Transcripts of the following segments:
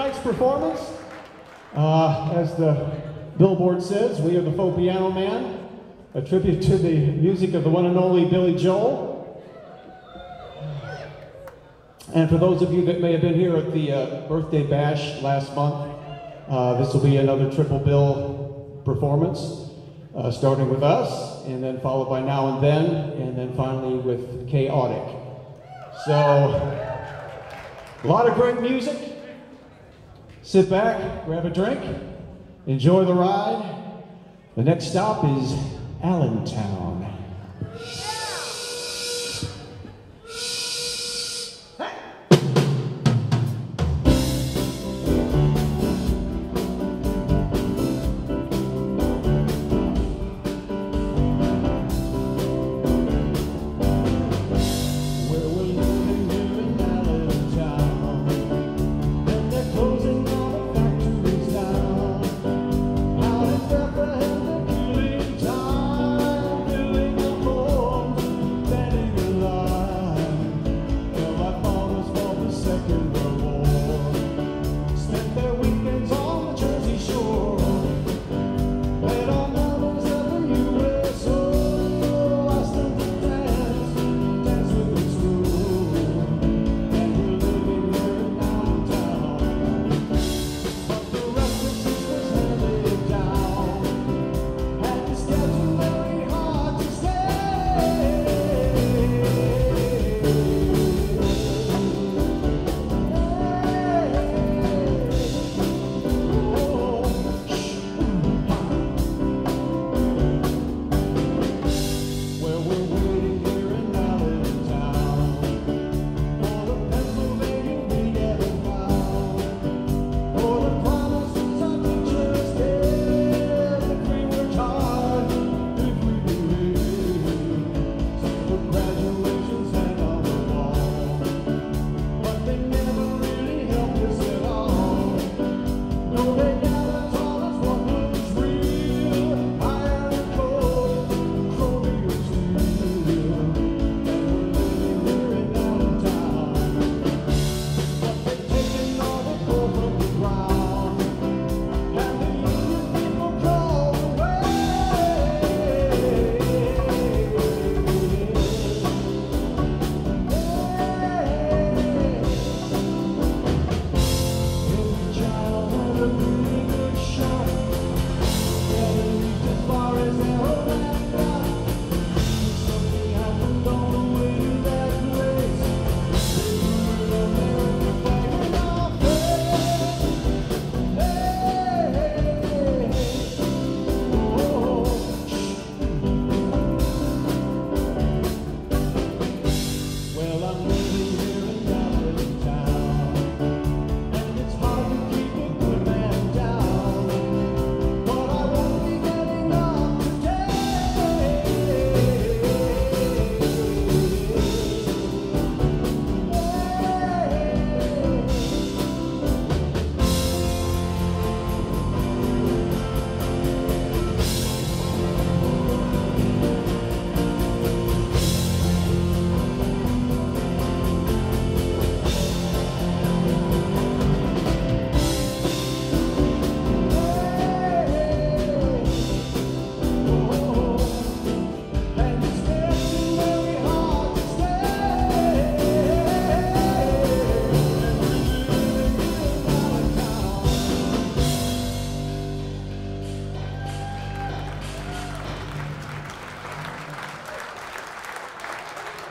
tonight's performance. Uh, as the billboard says, we are the Faux Piano Man, a tribute to the music of the one and only Billy Joel. And for those of you that may have been here at the uh, birthday bash last month, uh, this will be another triple bill performance, uh, starting with us, and then followed by Now and Then, and then finally with K-Audic. So, a lot of great music. Sit back, grab a drink, enjoy the ride. The next stop is Allentown.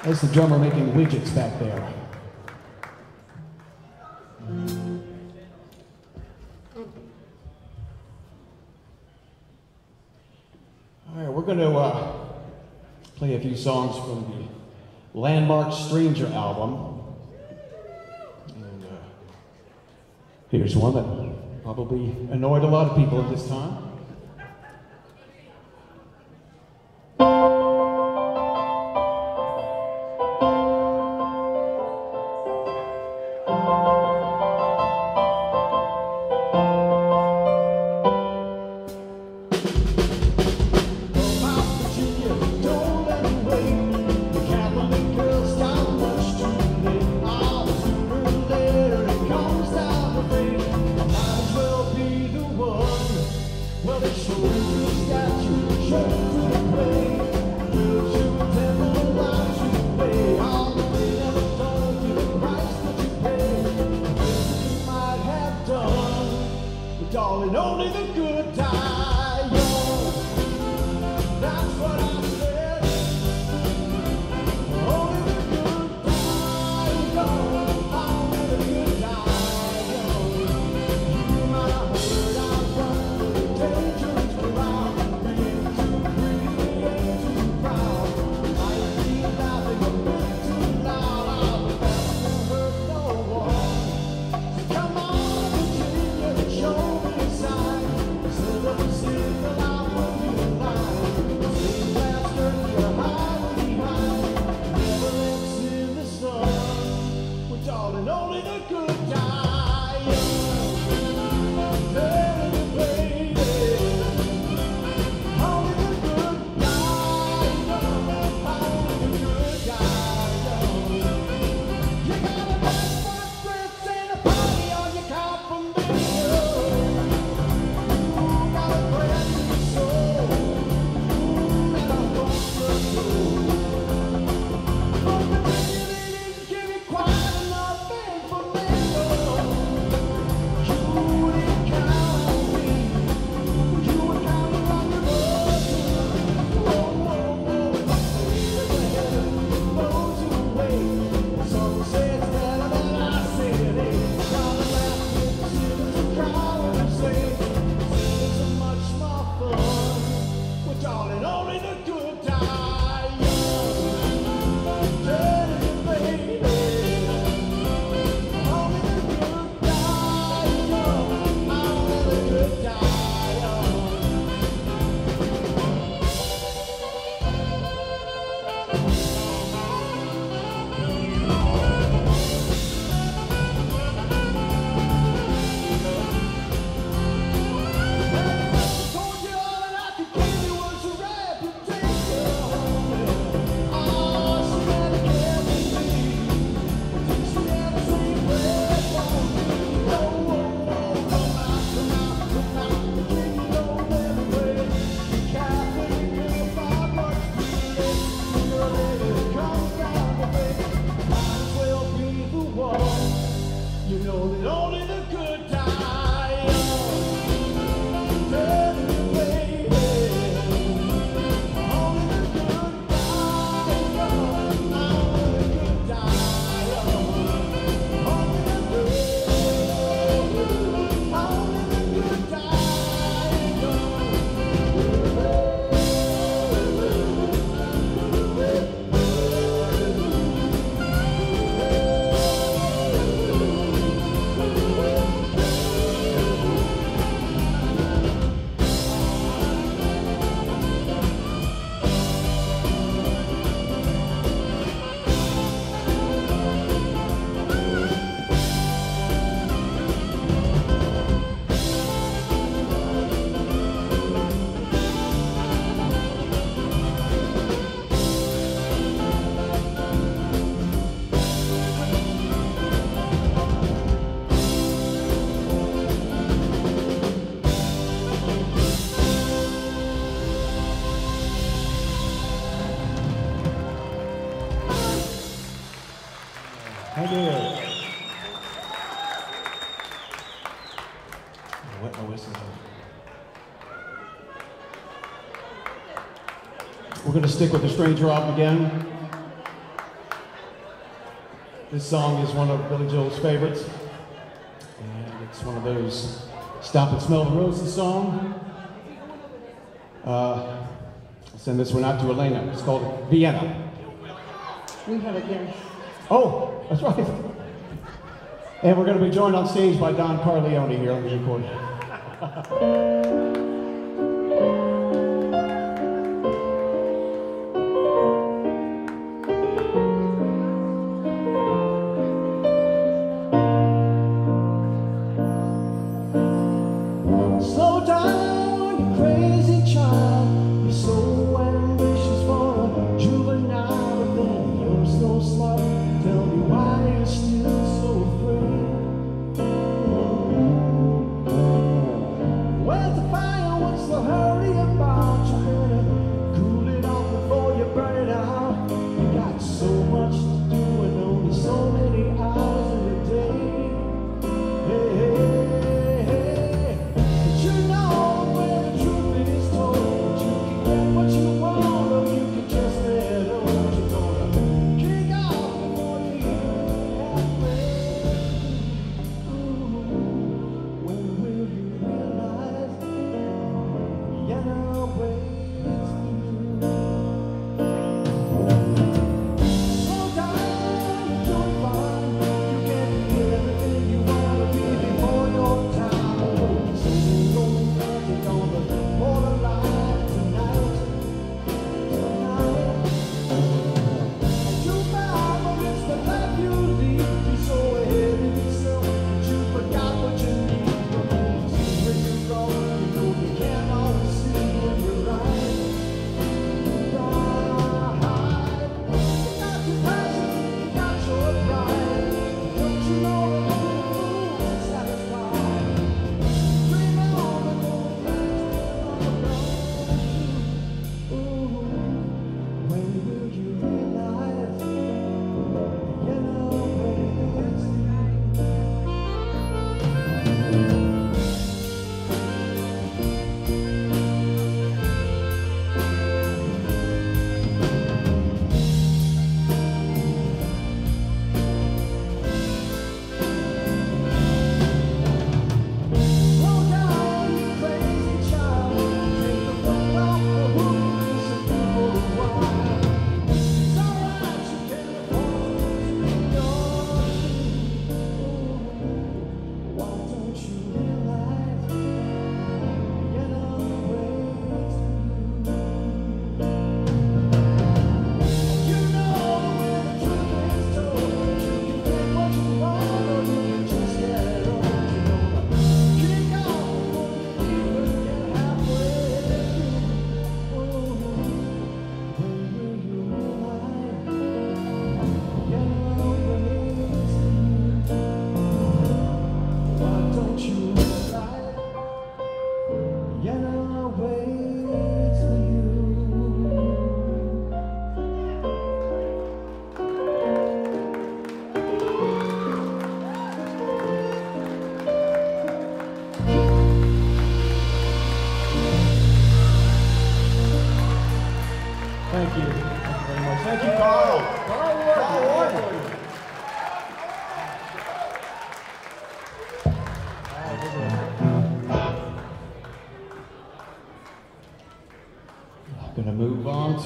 That's the drummer making widgets back there. All right, we're going to uh, play a few songs from the Landmark Stranger album. And uh, here's one that probably annoyed a lot of people at this time. stick with the stranger drop again. This song is one of Billy Joel's favorites. And it's one of those stop and smell the roses song. Uh, send this one out to Elena. It's called Vienna. We have it here. Oh, that's right. And we're going to be joined on stage by Don Corleone here. on the recording.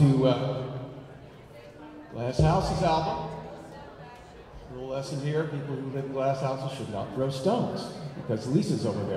to uh, Glass Houses album. A little lesson here: people who live in glass houses should not throw stones because Lisa's over there.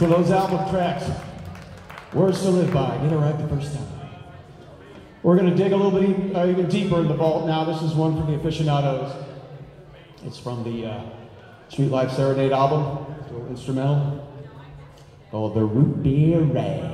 Of those album tracks. Words to live by. Get it right the first time. We're going to dig a little bit uh, even deeper in the vault now. This is one for the aficionados. It's from the uh, Street Life Serenade album, instrumental called The Root Beer Rag.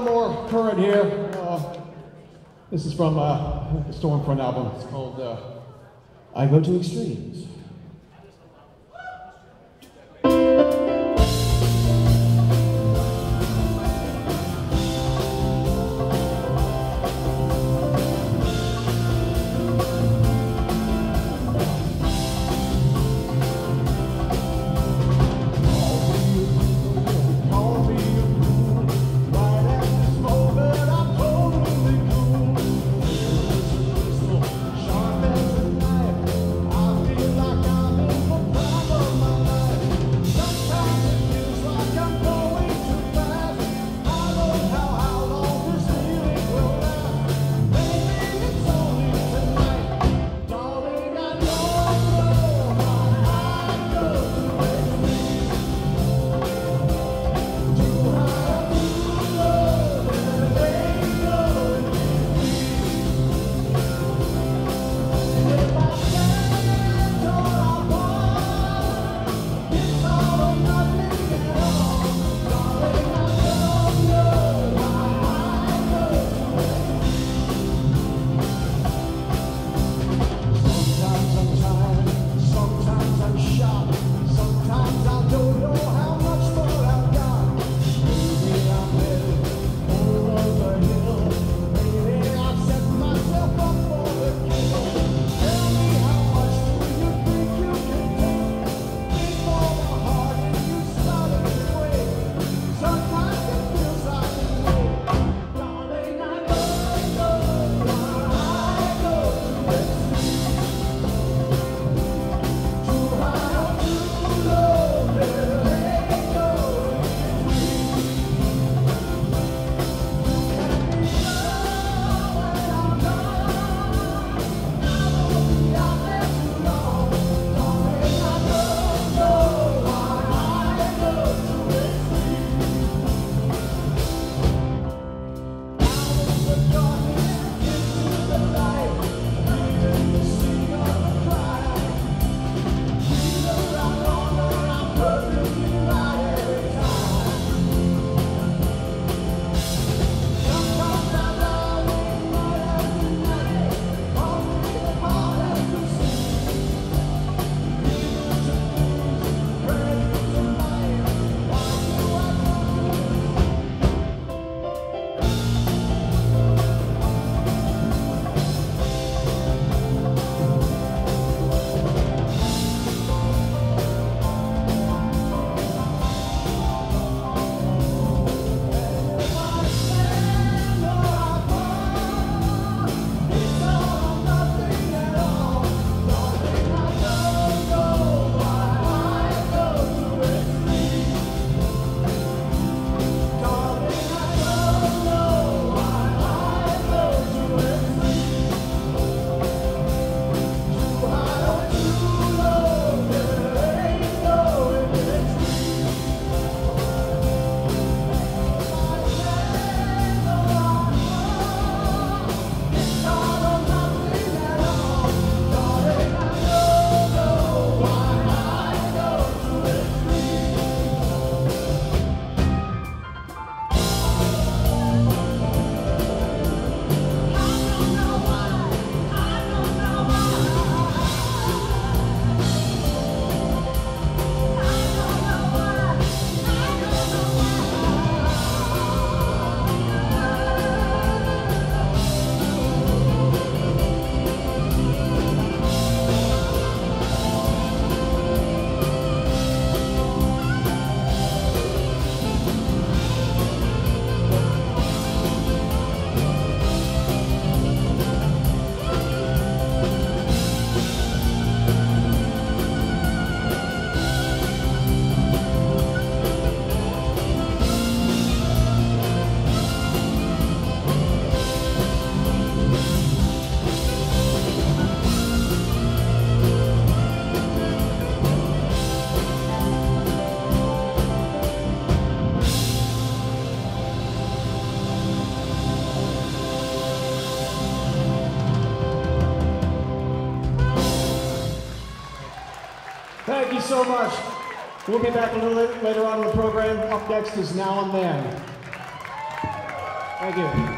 More current here. Uh, this is from uh, the Storm Front album. It's called uh, I Go to Extremes. so much. We'll be back a little later on in the program. Up next is Now and Then. Thank you.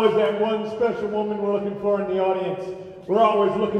always that one special woman we're looking for in the audience. We're always looking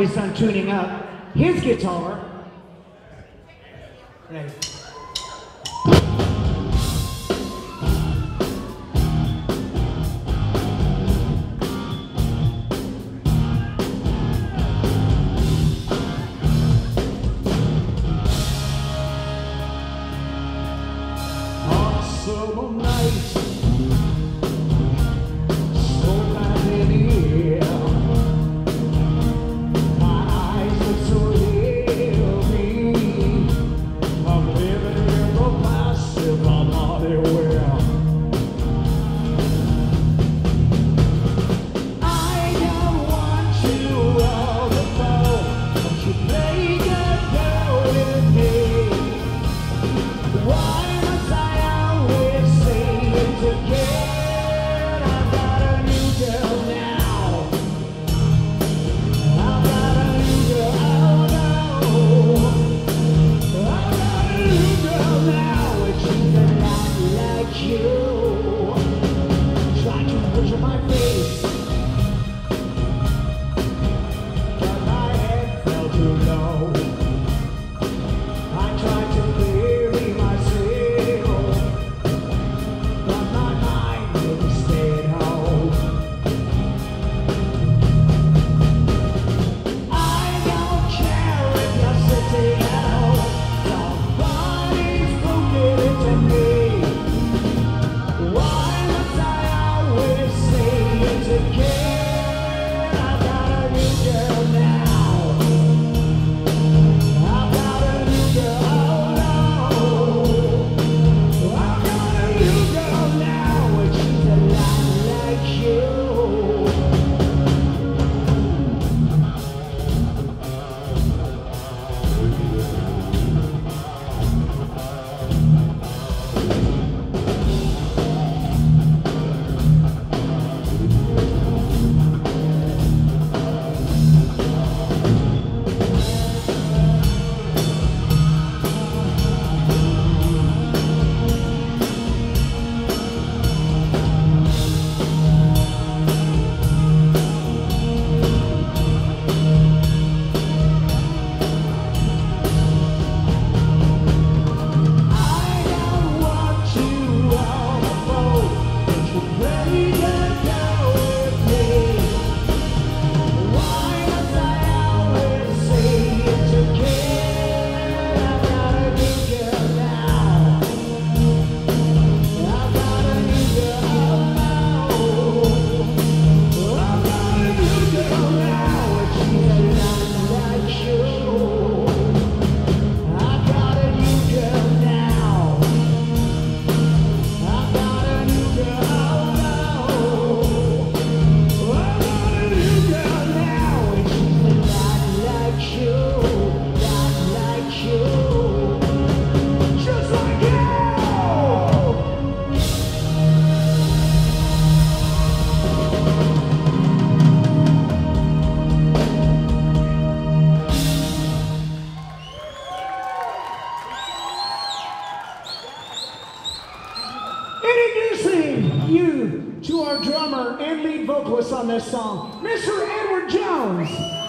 As Mark tuning up and lead vocalist on this song, Mr. Edward Jones.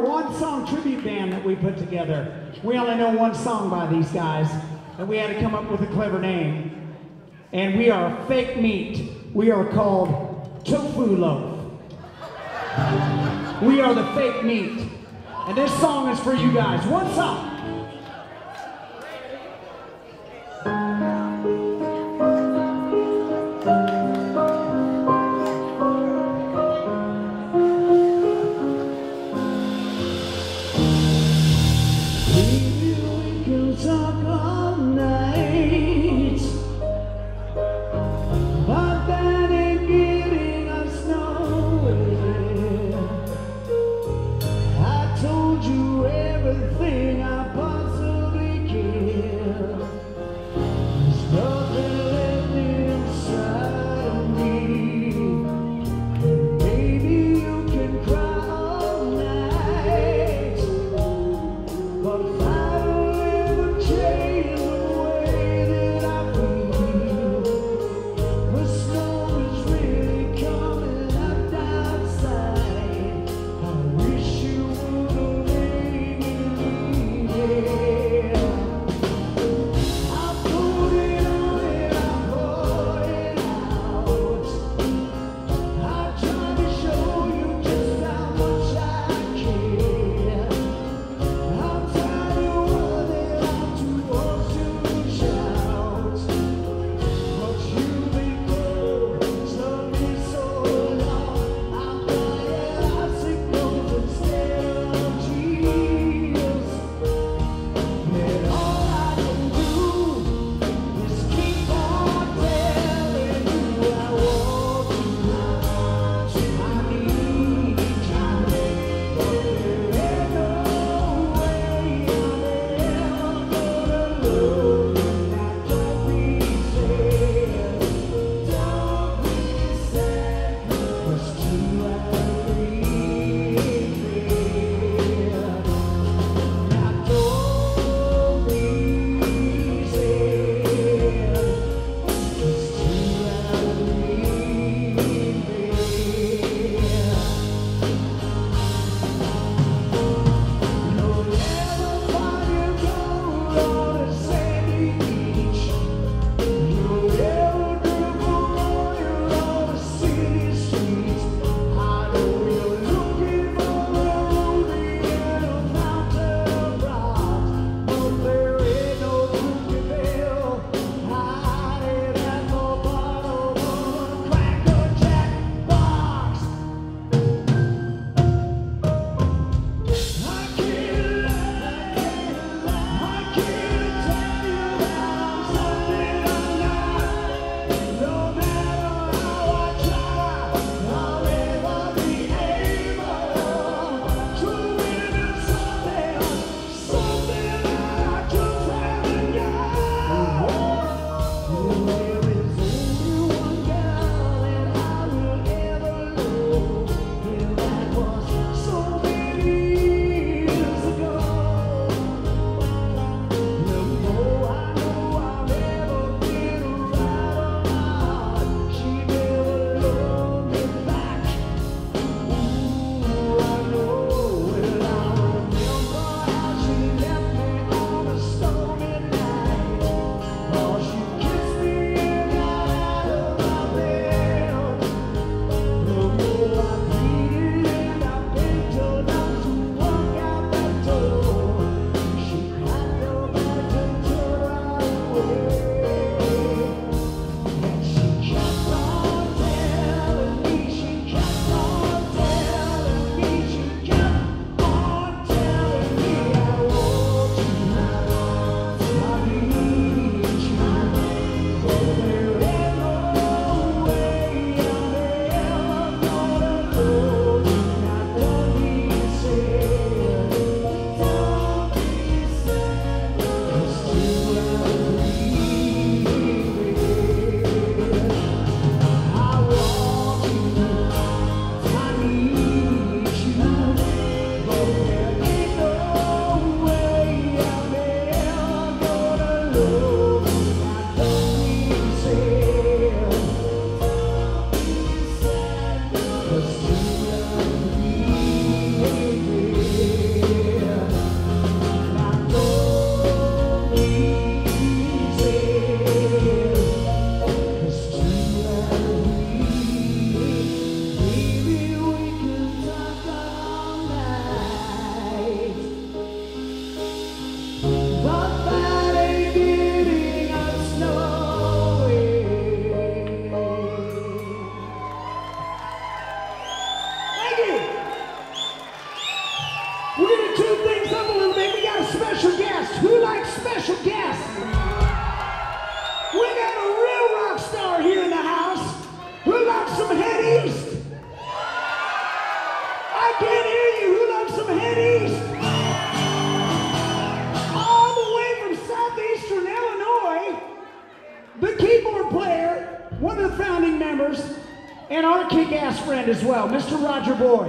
Was one song tribute band that we put together. We only know one song by these guys, and we had to come up with a clever name. And we are fake meat. We are called Tofu Loaf. We are the fake meat. And this song is for you guys. One song. Friend as well, Mr. Roger Boyd.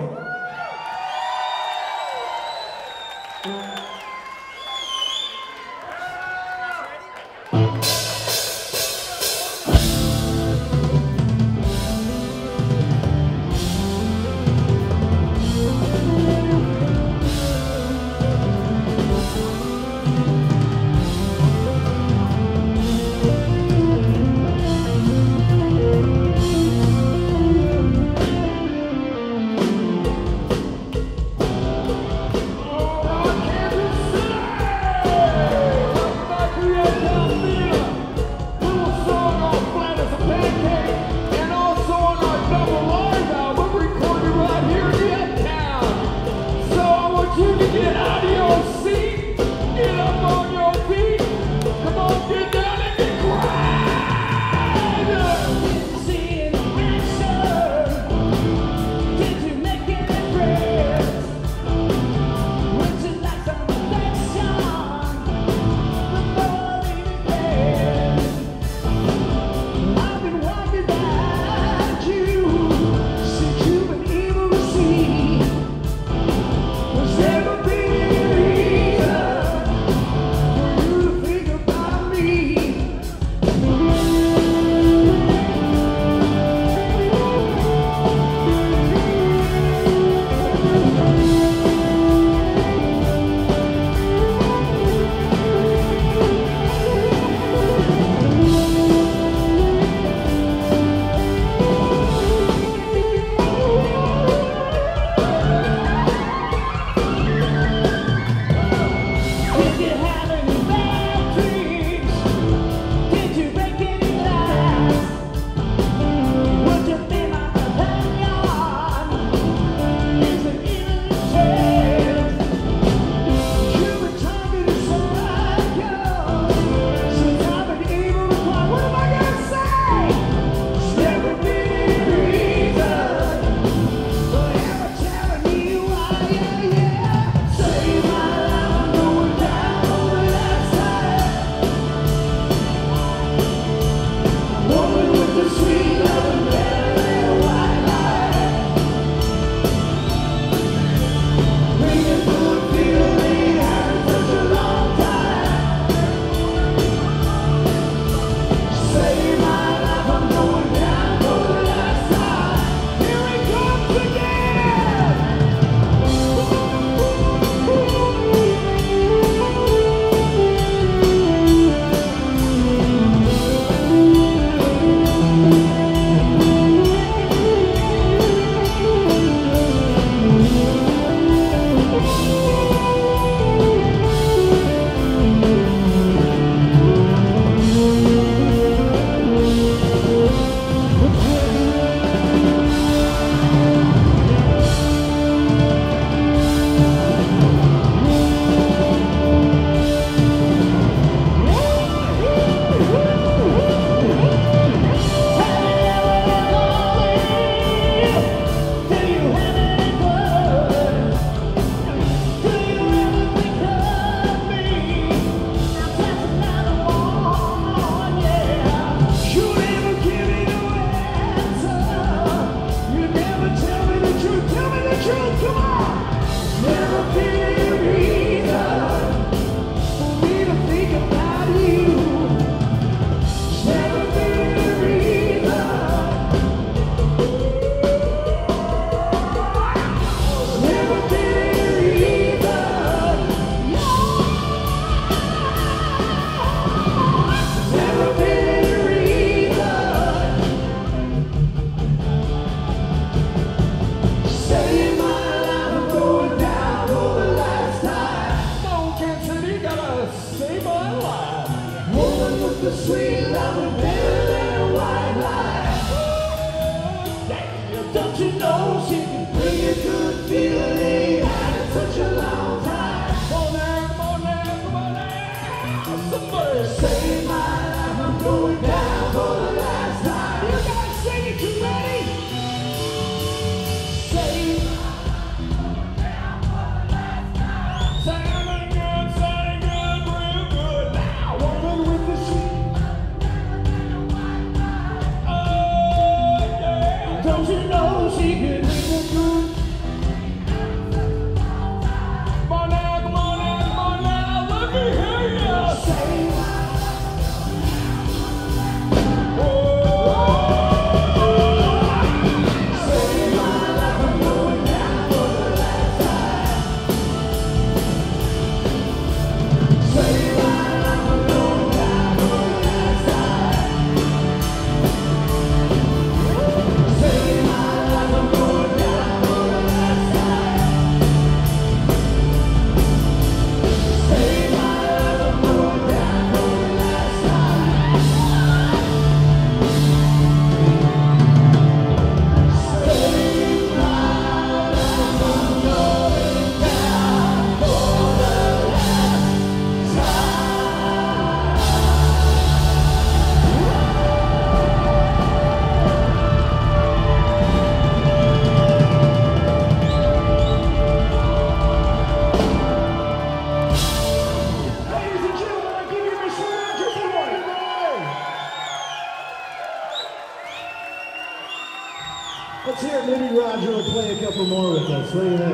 More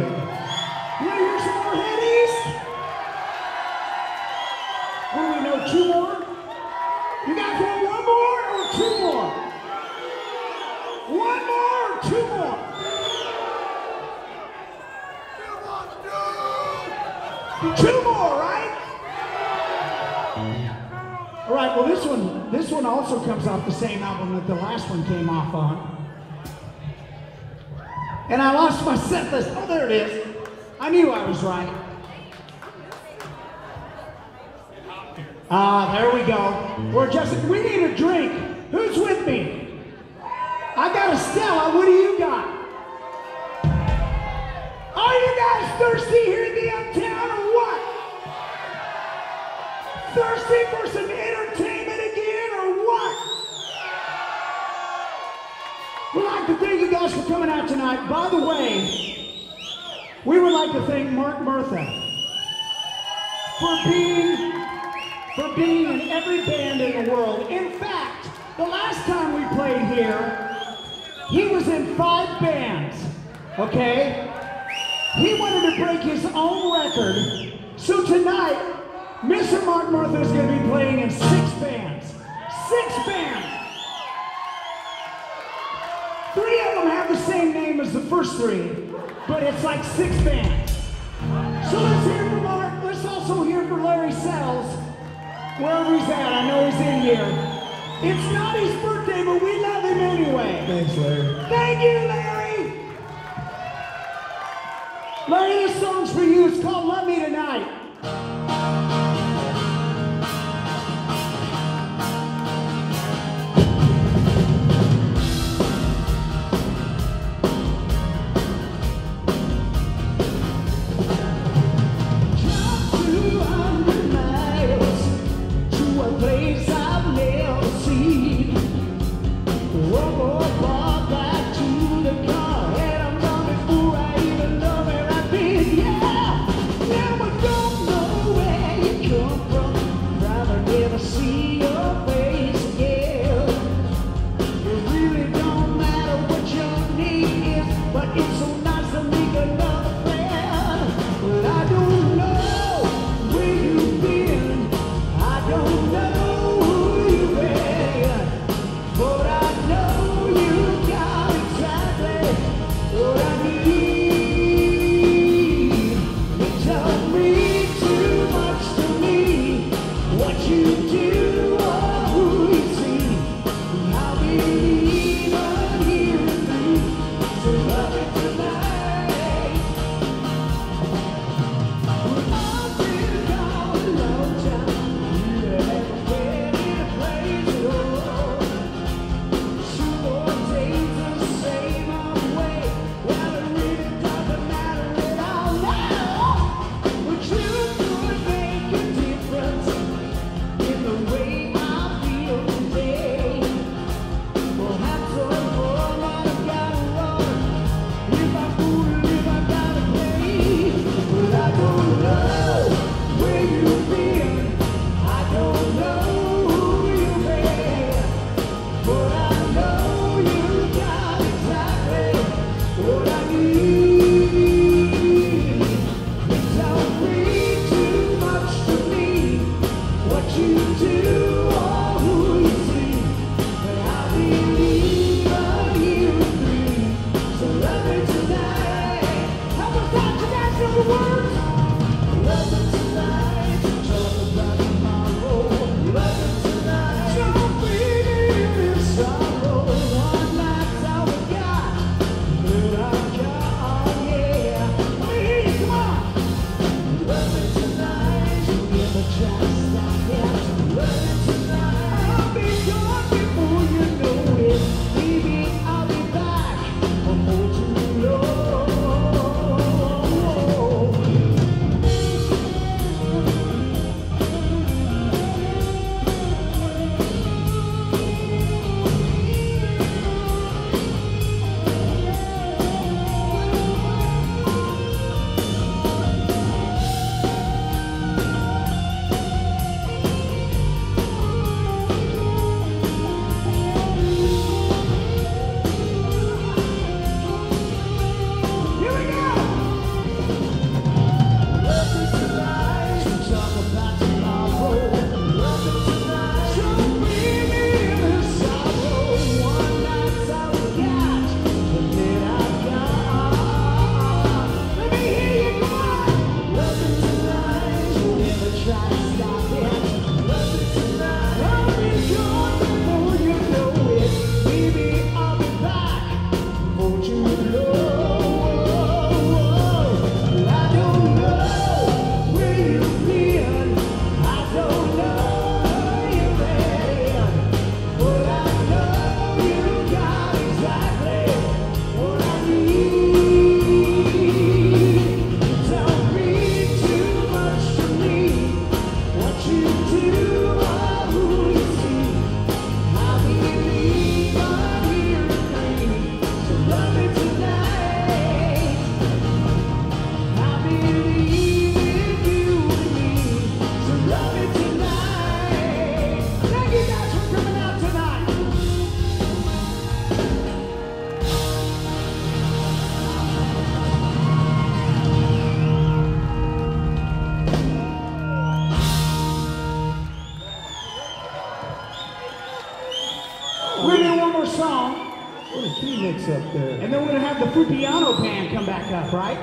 right?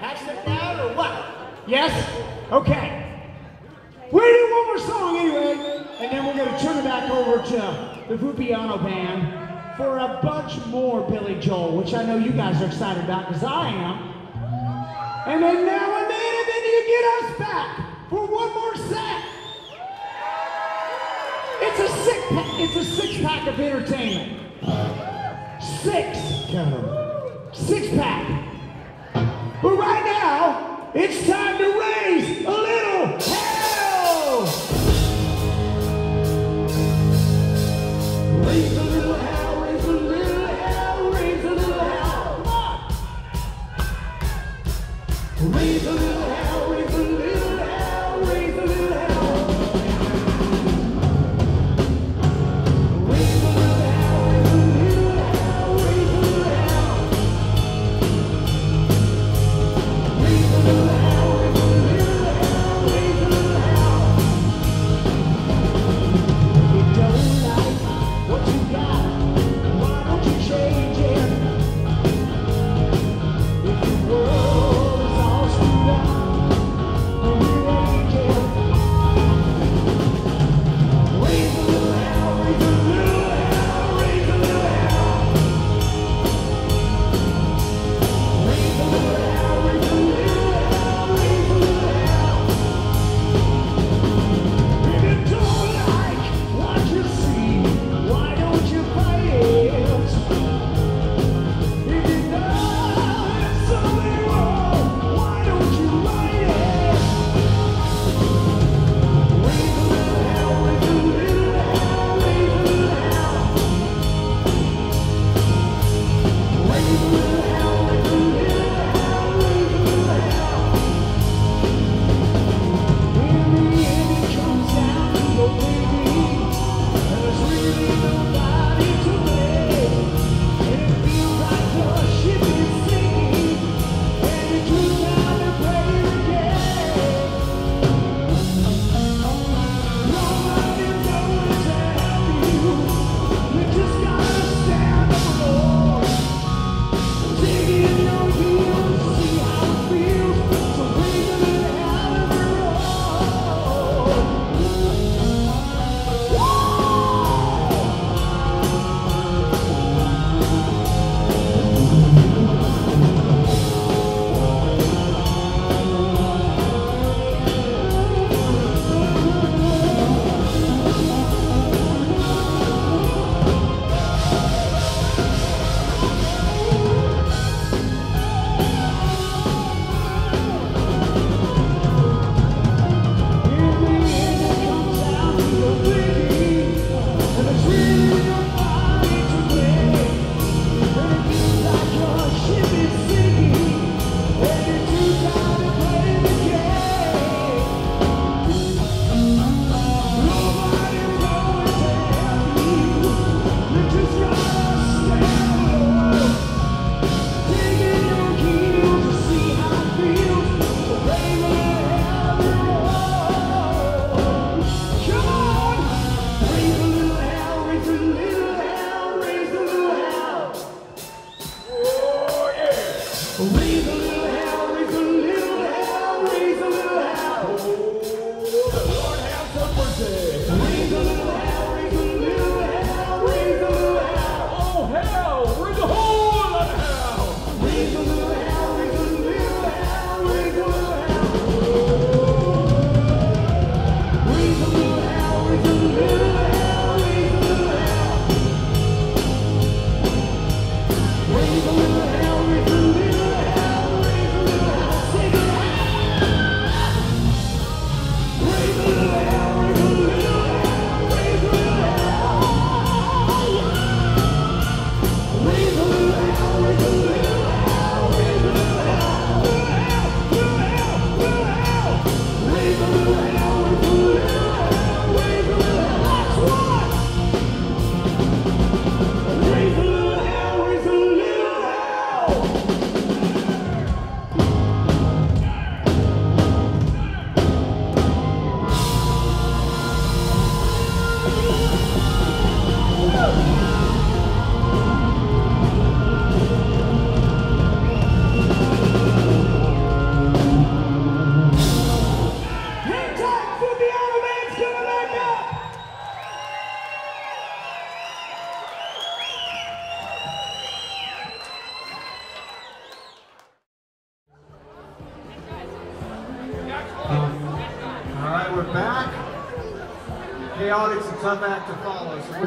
That's the or what? Yes? Okay. We do one more song anyway, and then we're going to turn it back over to the Faux Piano band for a bunch more Billy Joel, which I know you guys are excited about because I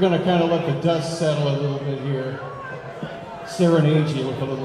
going to kind of let the dust settle a little bit here. Serenade you with a little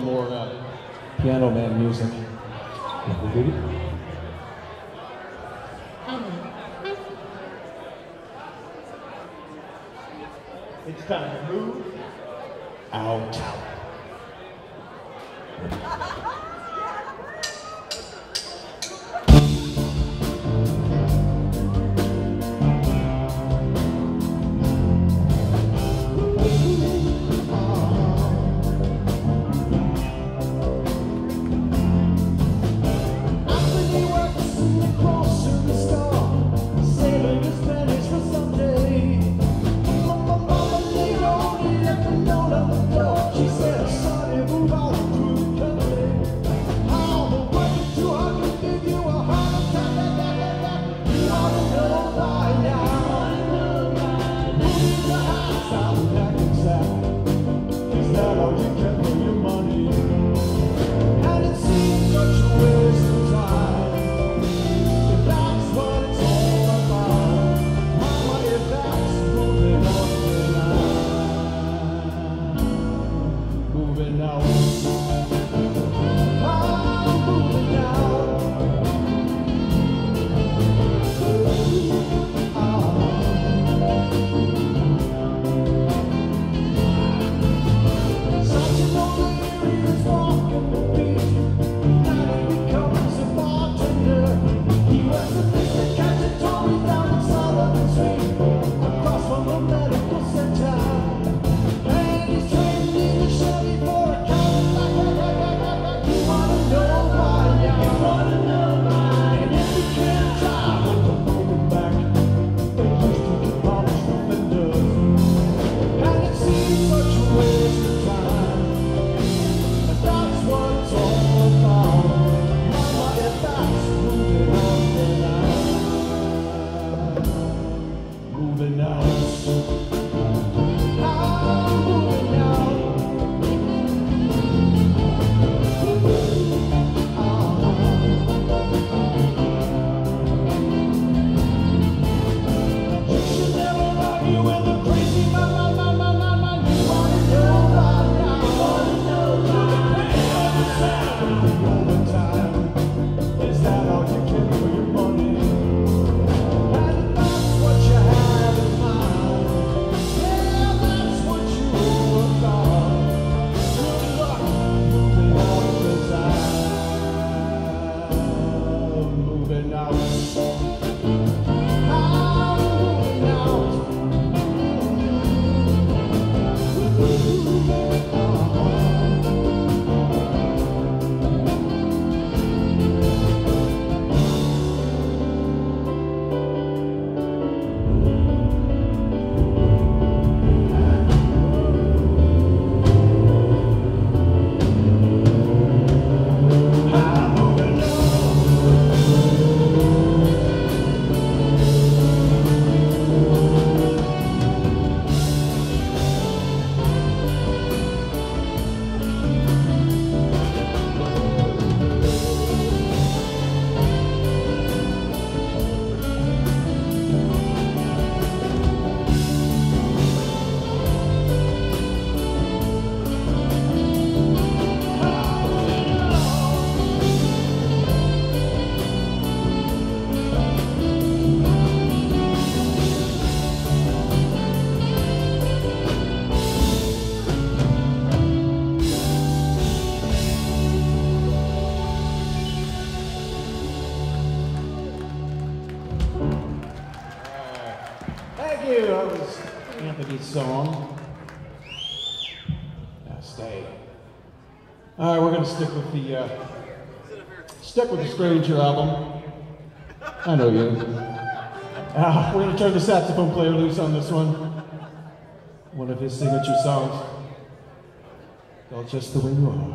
Stranger album. I know you. Uh, we're gonna turn the saxophone player loose on this one. one of his signature songs called Just the Way You Are.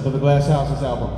for the Glass Houses album.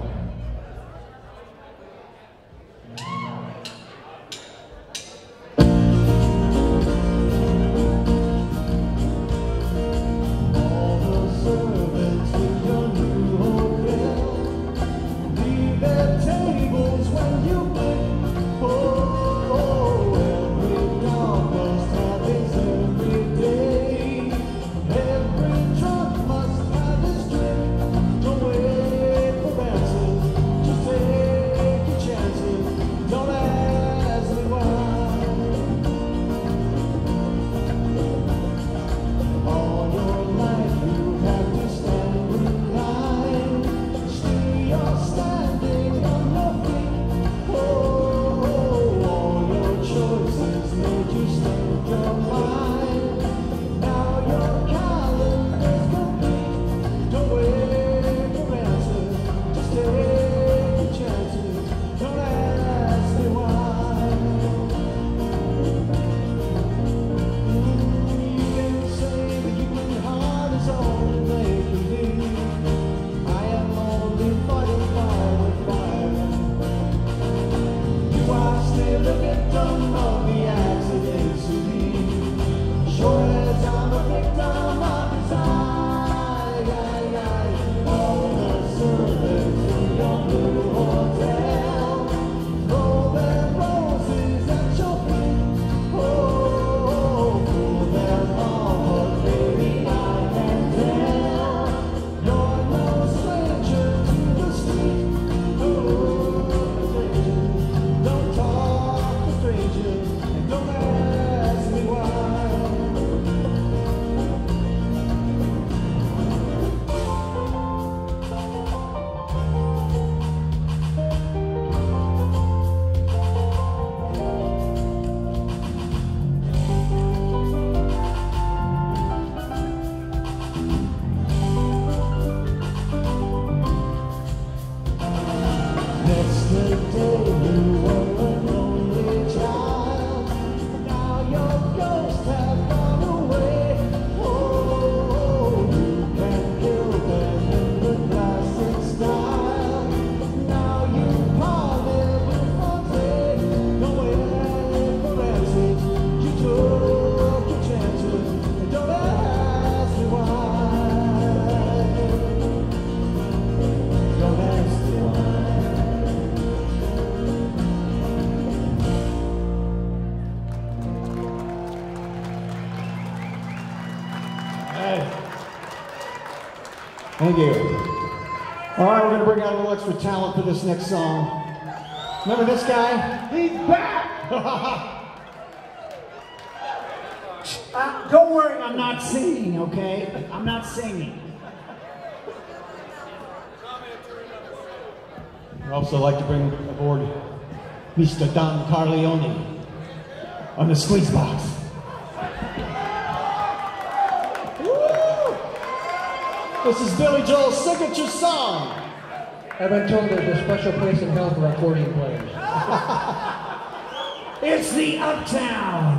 Thank you. All right, we're going to bring out a little extra talent for this next song. Remember this guy? He's back! uh, don't worry, I'm not singing, okay? I'm not singing. I'd also like to bring aboard Mr. Don Corleone on the squeeze box. This is Billy Joel's signature song. I've been told there's a special place in hell for accordion players. it's the Uptown.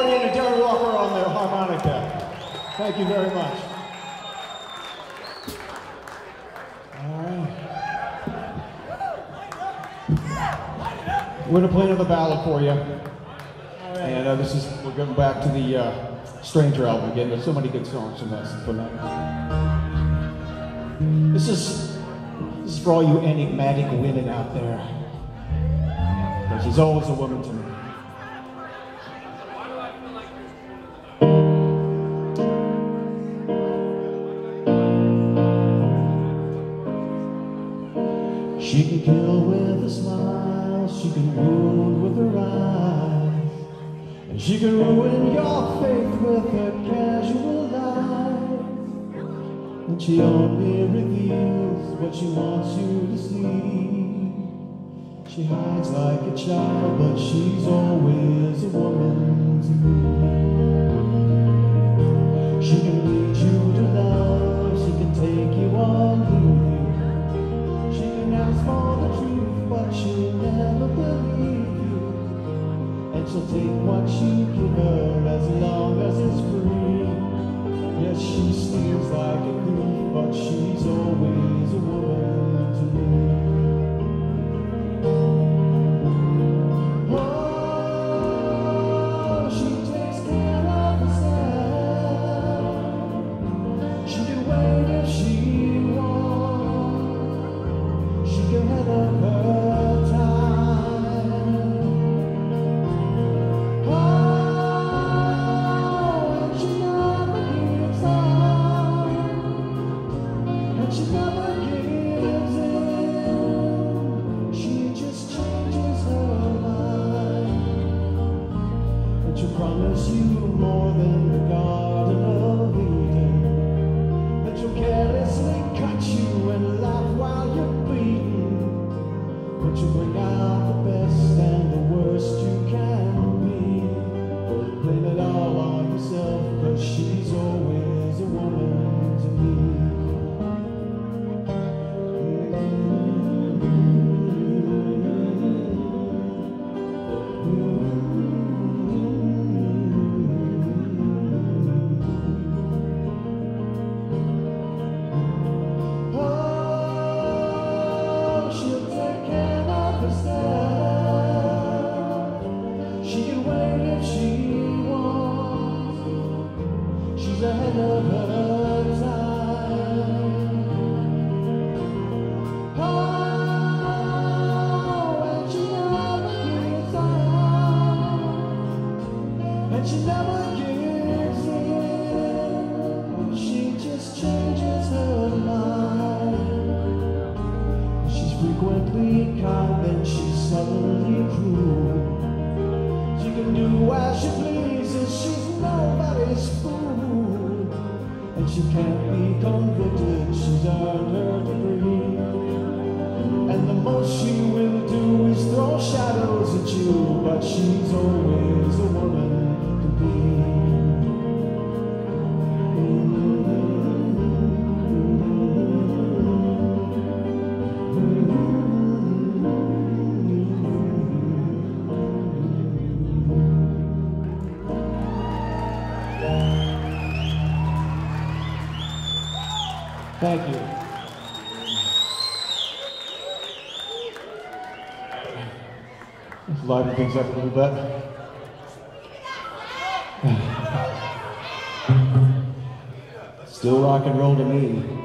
Morgan and Darren Walker on the harmonica. Thank you very much. All right. We're going to play another ballad for you. And uh, this is, we're going back to the uh, Stranger album again. There's so many good songs from that. From that. This is, this is for all you enigmatic women out there. But she's always a woman to me. She only reveals what she wants you to see. She hides like a child, but she's always a woman to me. She can lead you to love, she can take you on. She can ask for the truth, but she'll never believe you. And she'll take what you give her. She steals like a thief, but she's always things up a little bit. Still rock and roll to me.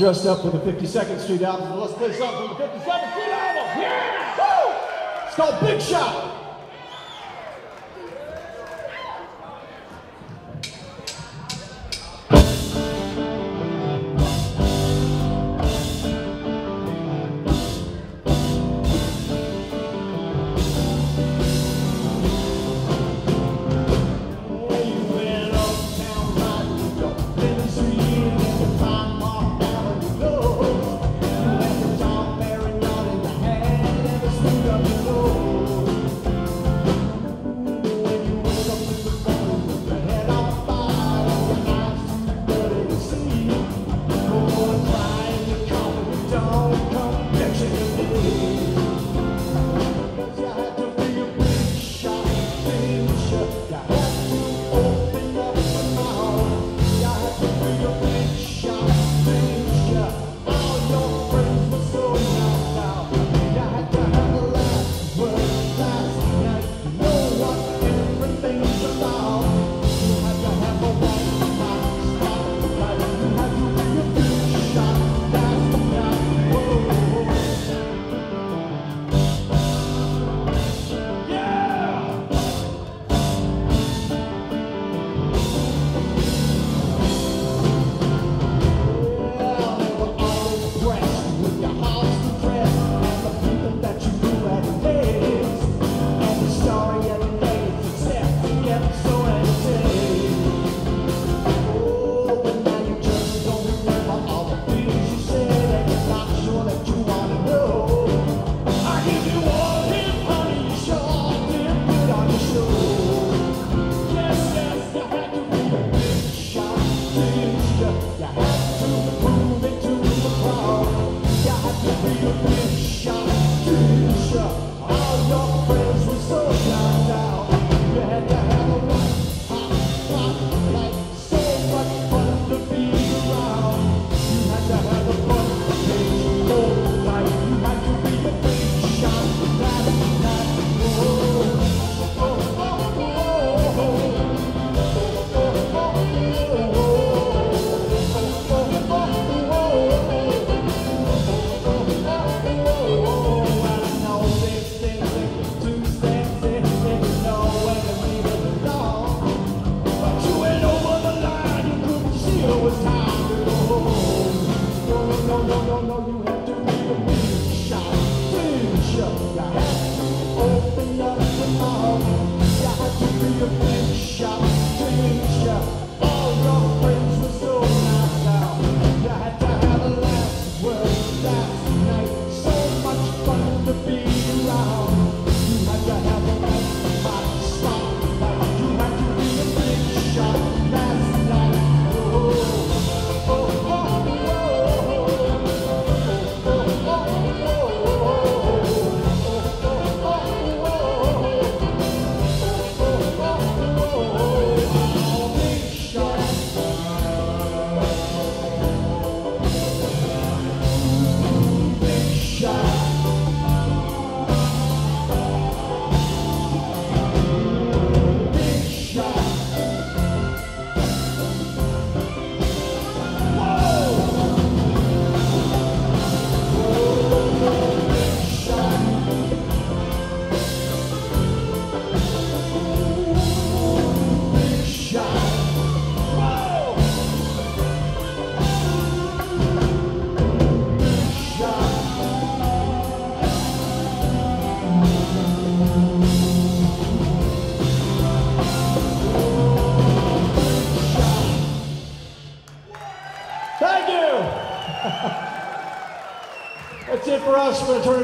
dressed up for the 52nd Street album. Let's play something from the 52nd Street album. Yeah! Woo! It's called Big Shot.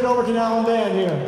over to Alan Van here.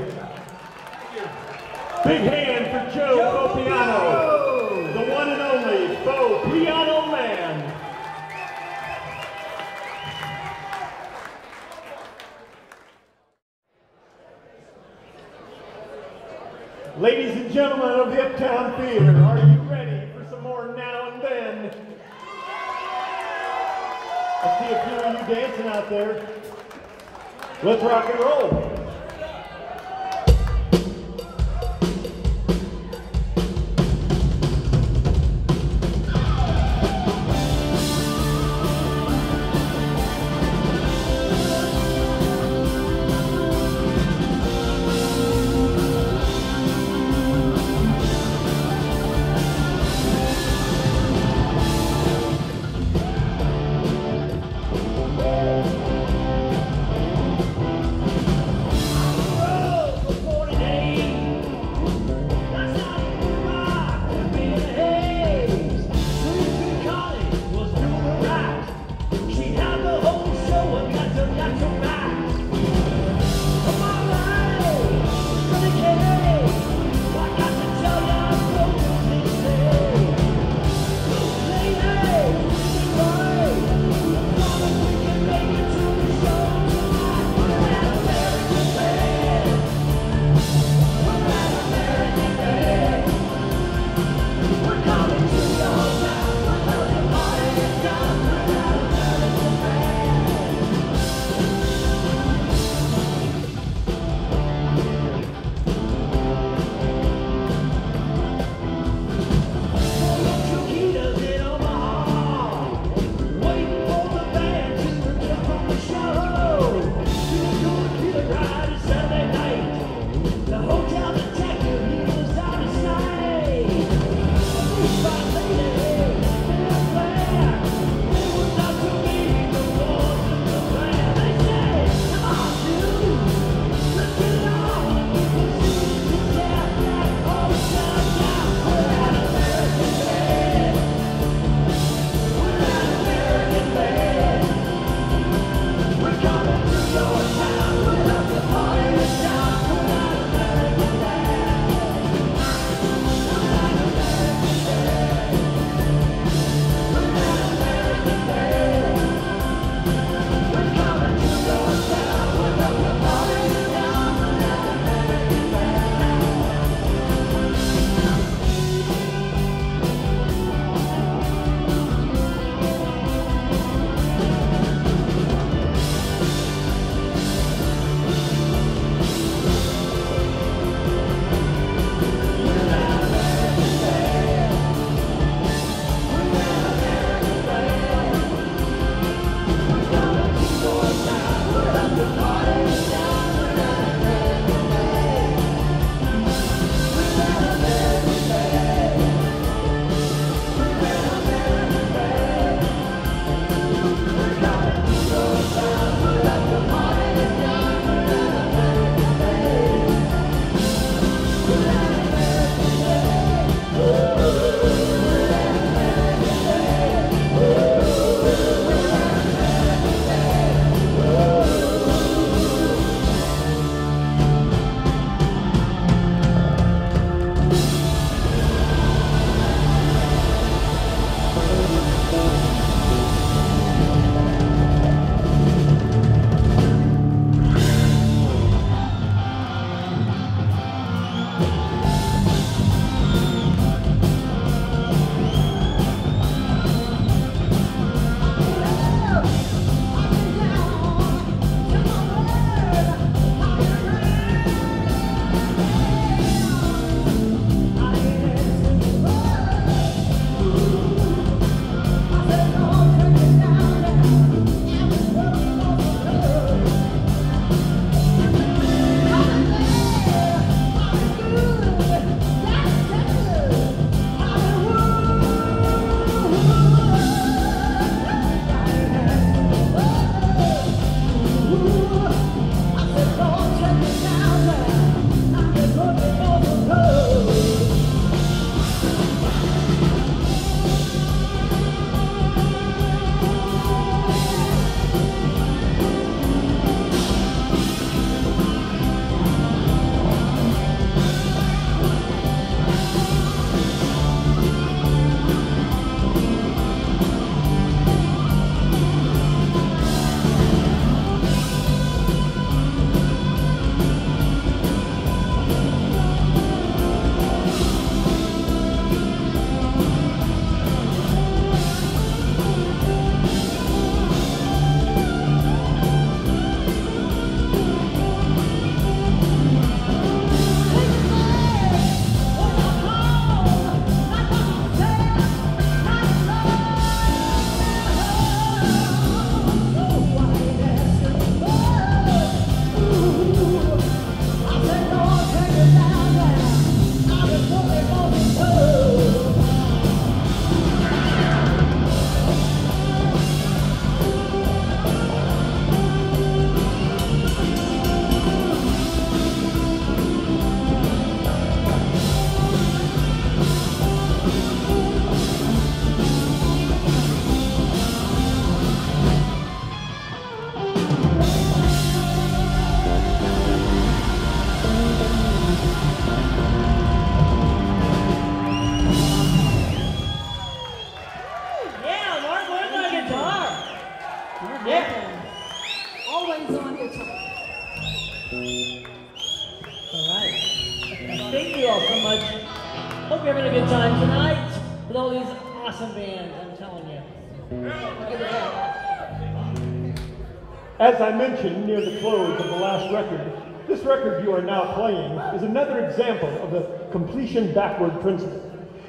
As I mentioned near the close of the last record, this record you are now playing is another example of the completion backward principle.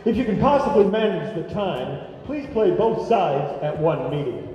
If you can possibly manage the time, please play both sides at one meeting.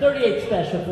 38 special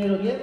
and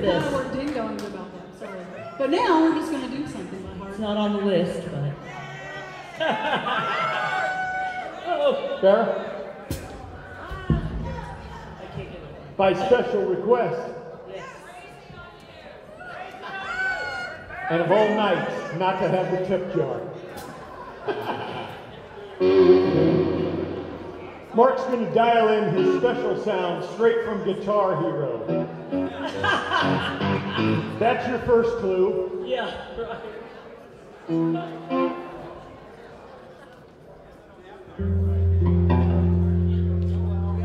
prepared for We kind of this. were ding-dongs about that, sorry. But now we're just going to do something by heart. It's not on the list, but. oh, Fair? By special request. And of all nights, not to have the tip jar. Mark's going to dial in his special sound straight from Guitar Hero. That's your first clue. yeah, right.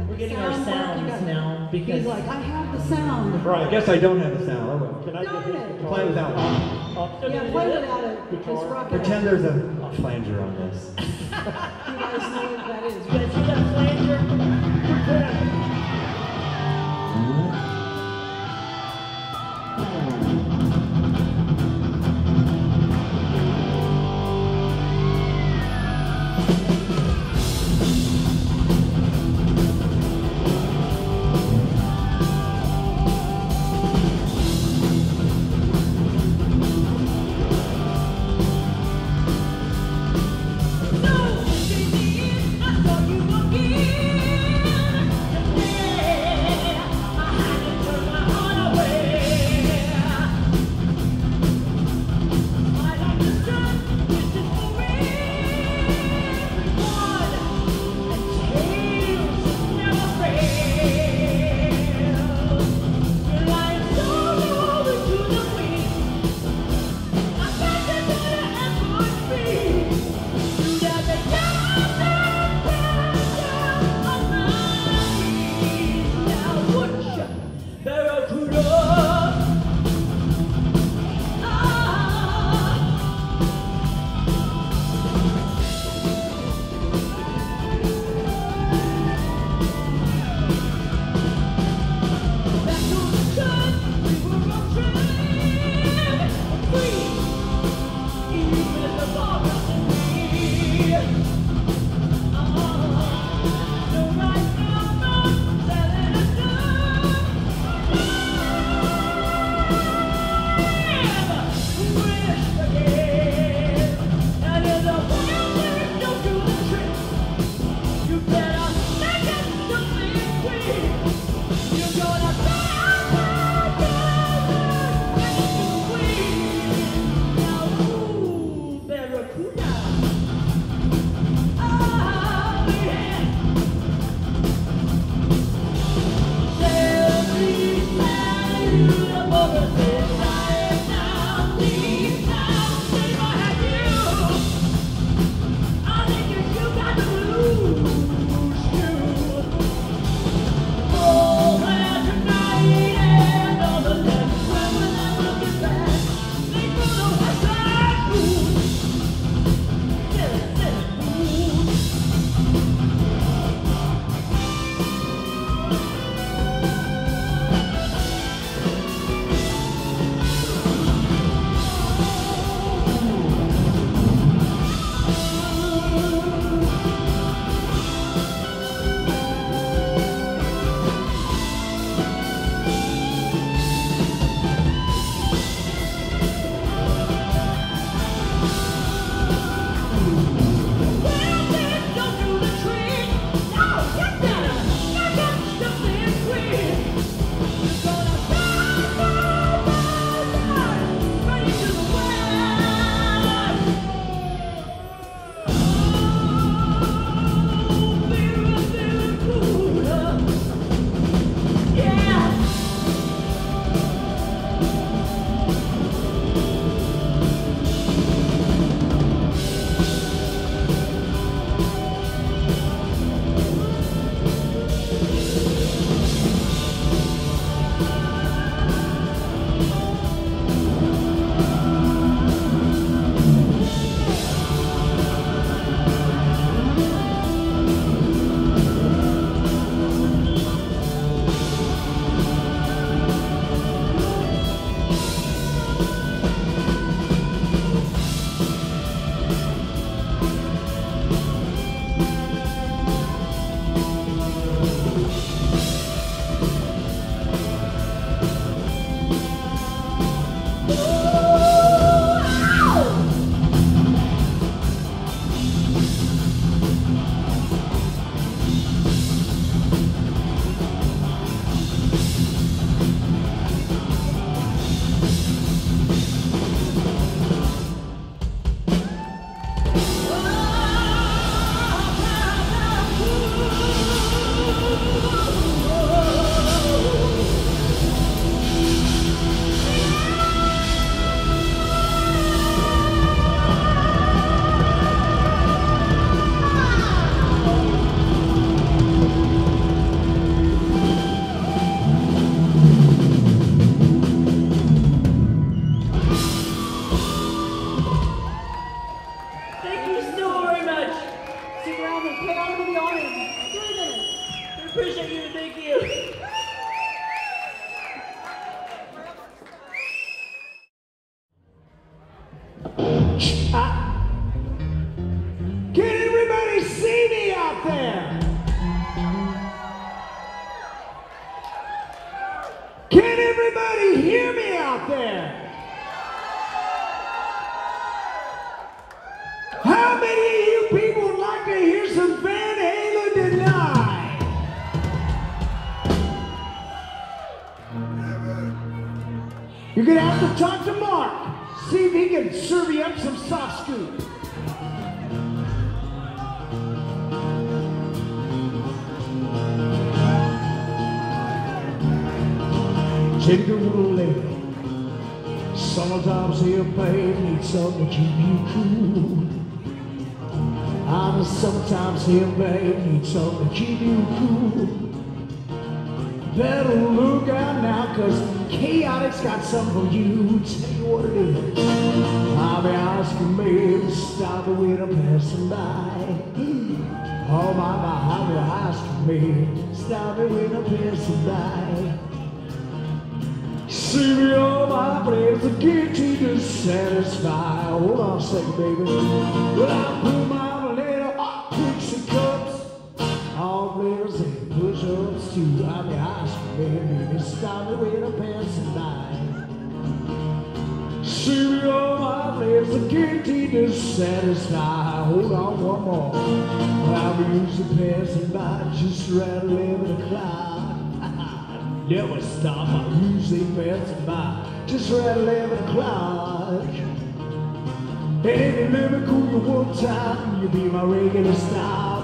We're getting our Sound, Mark, you sounds got- now He's like, I have the sound. Right. I guess I don't have the sound. Oh, well. Can I get Darn his it. Play without one. Oh, Yeah, play without it. Just Pretend there's a flanger on this. You guys know what that is. tailbagging something keep you cool. Better look out now, cause Chaotix got something for you. Tell you what it is. I'll be asking me to stop the way I'm passing by. Oh my, my, I'll be asking me stop the way I'm passing by. See me on my place, the guilty to satisfy. Hold on a second, baby. Well, I'm. ride just around 11 o'clock. Never stop, I usually pass by just around 11 o'clock. And if you let me cool you one time, you'll be my regular stop.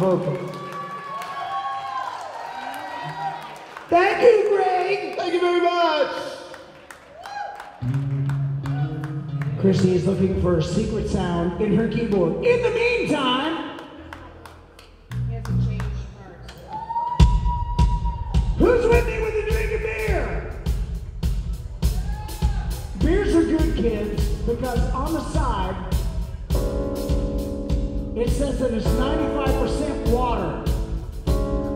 Vocal. Thank you, Greg. Thank you very much. Christy is looking for a secret sound in her keyboard. In the meantime, who's with me with a drink of beer? Beers are good, kids, because on the side, it says that it's 95% water.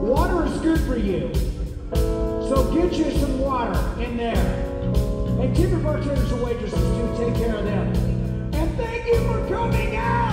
Water is good for you. So get you some water in there. And keep your bartenders and waitresses to take care of them. And thank you for coming out.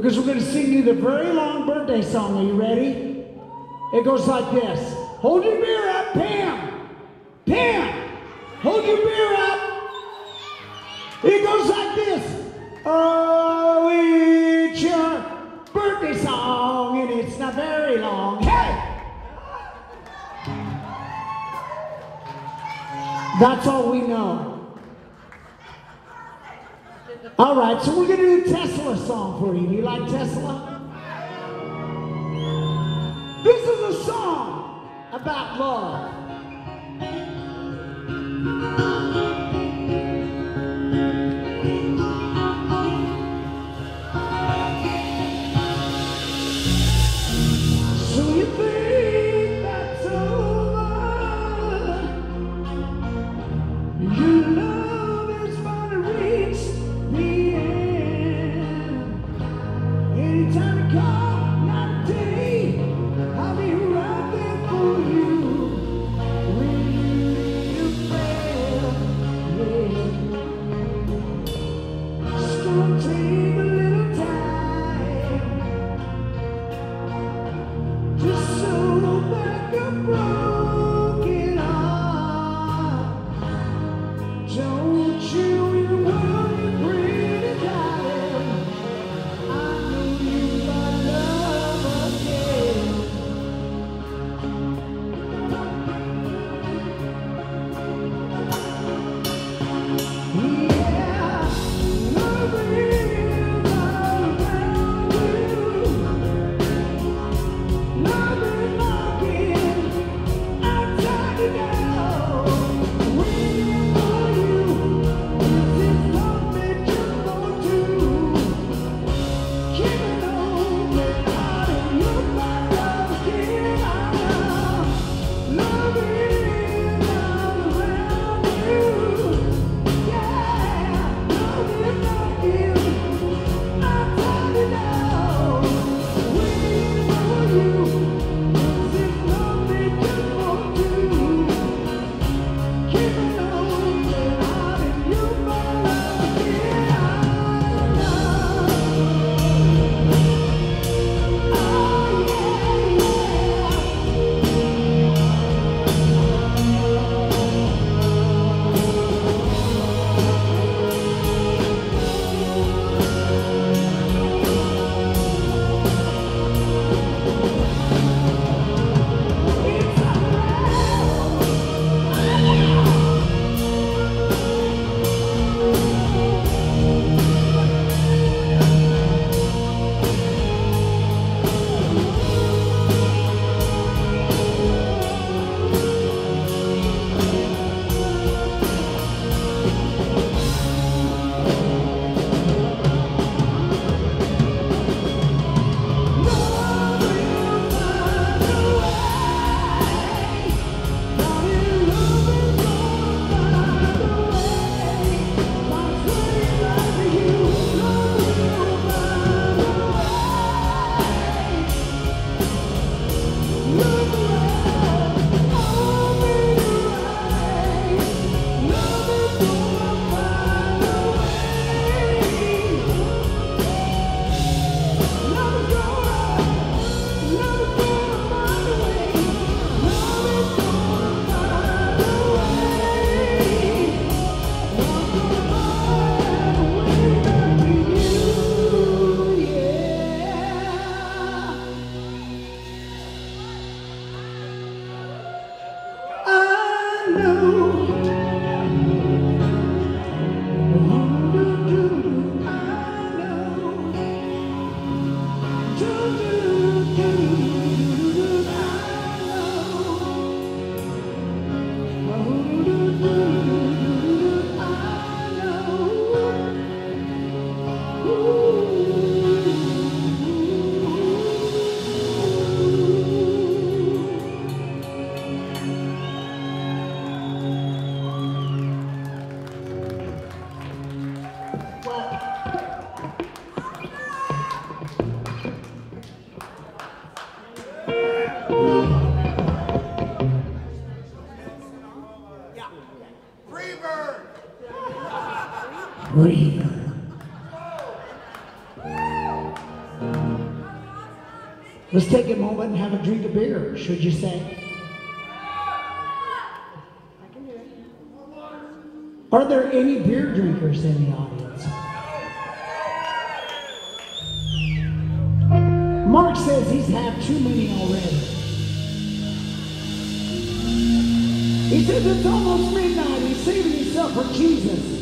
Because we're going to sing you the very long birthday song. Are you ready? It goes like this. Let's take a moment and have a drink of beer, should you say? Are there any beer drinkers in the audience? Mark says he's had too many already. He says it's almost midnight. He's saving himself for Jesus.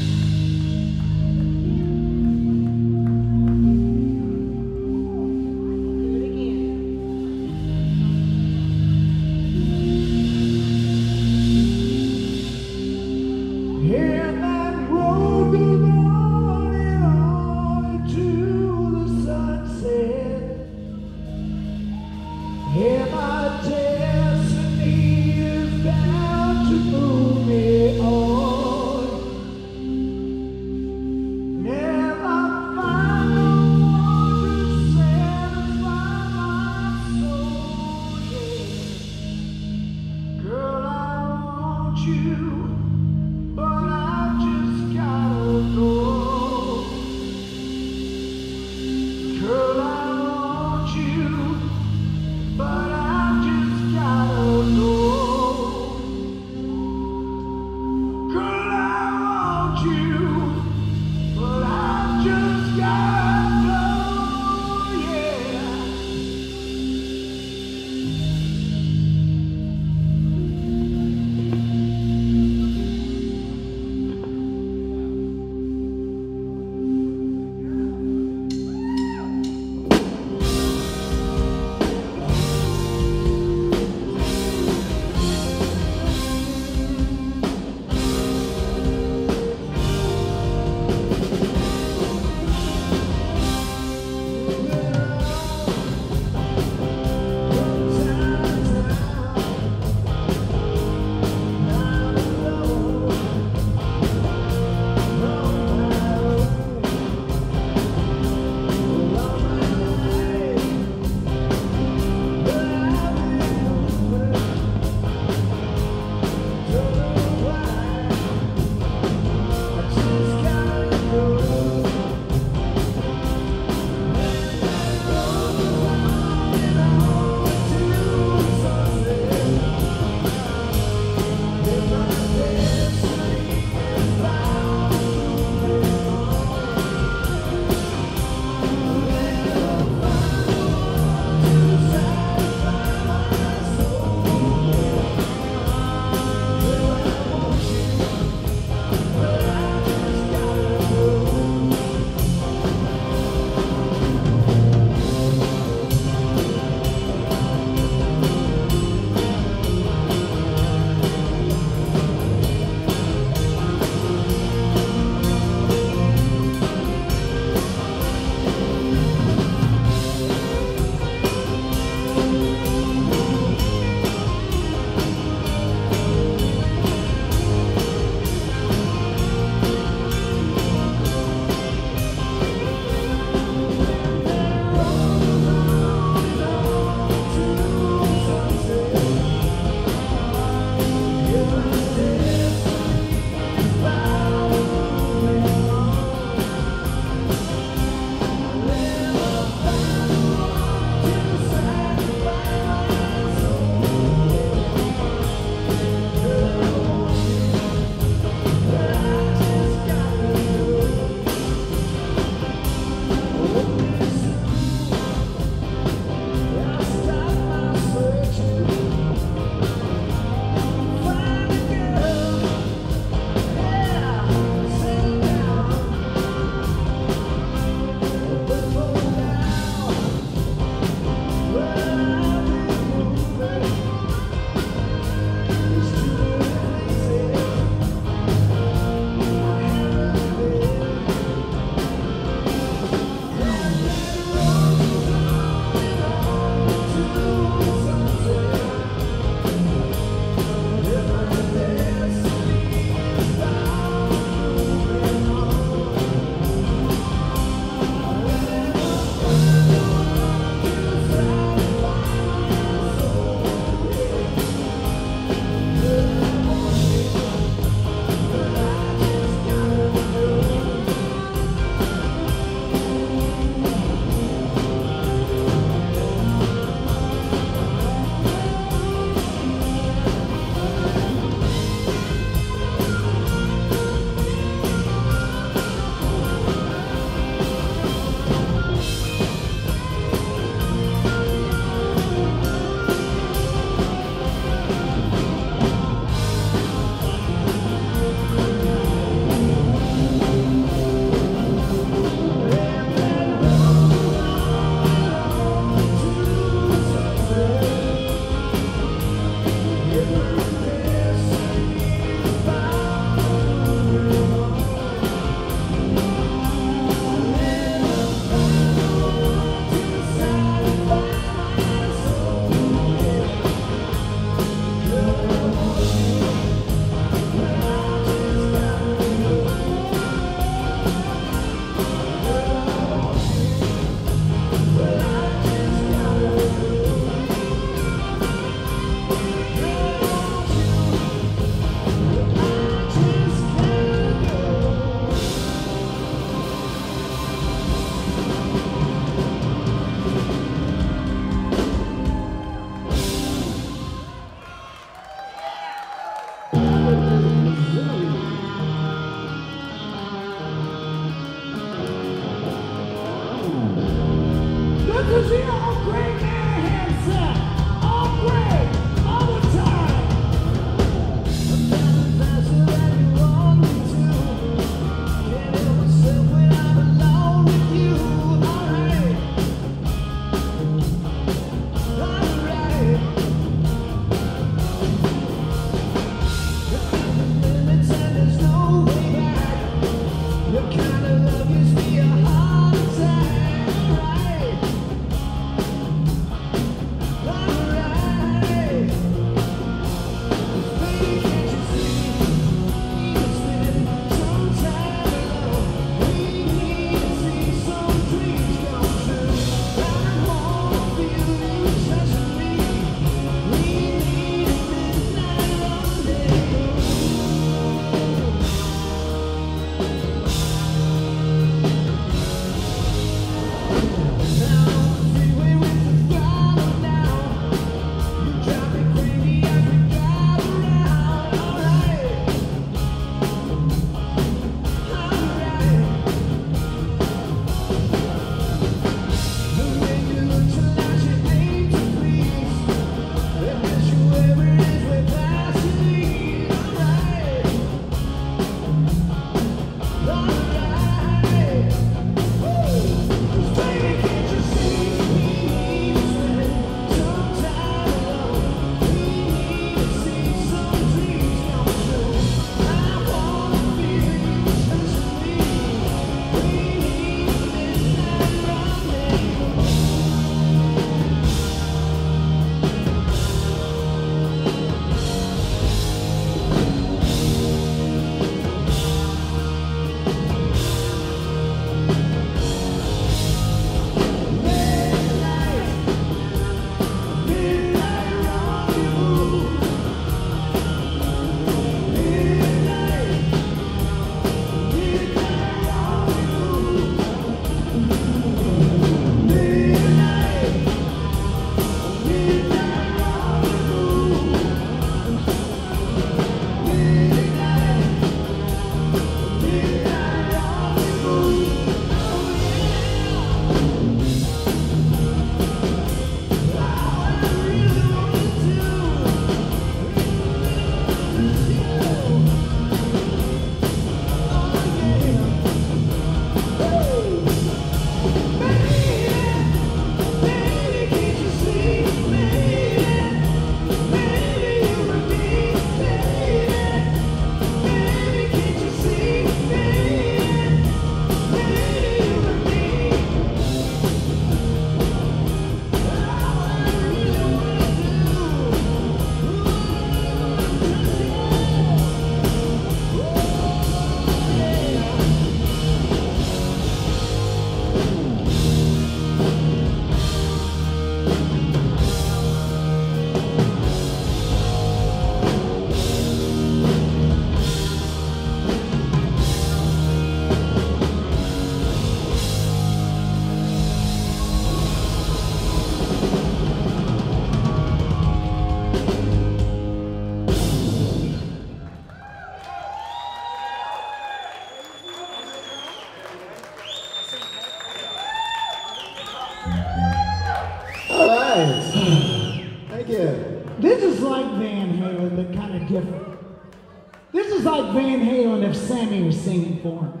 If was singing for him.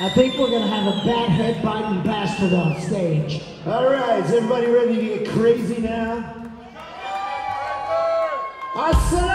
I think we're gonna have a bat head biting bastard on stage. All right, is everybody ready to get crazy now? I said,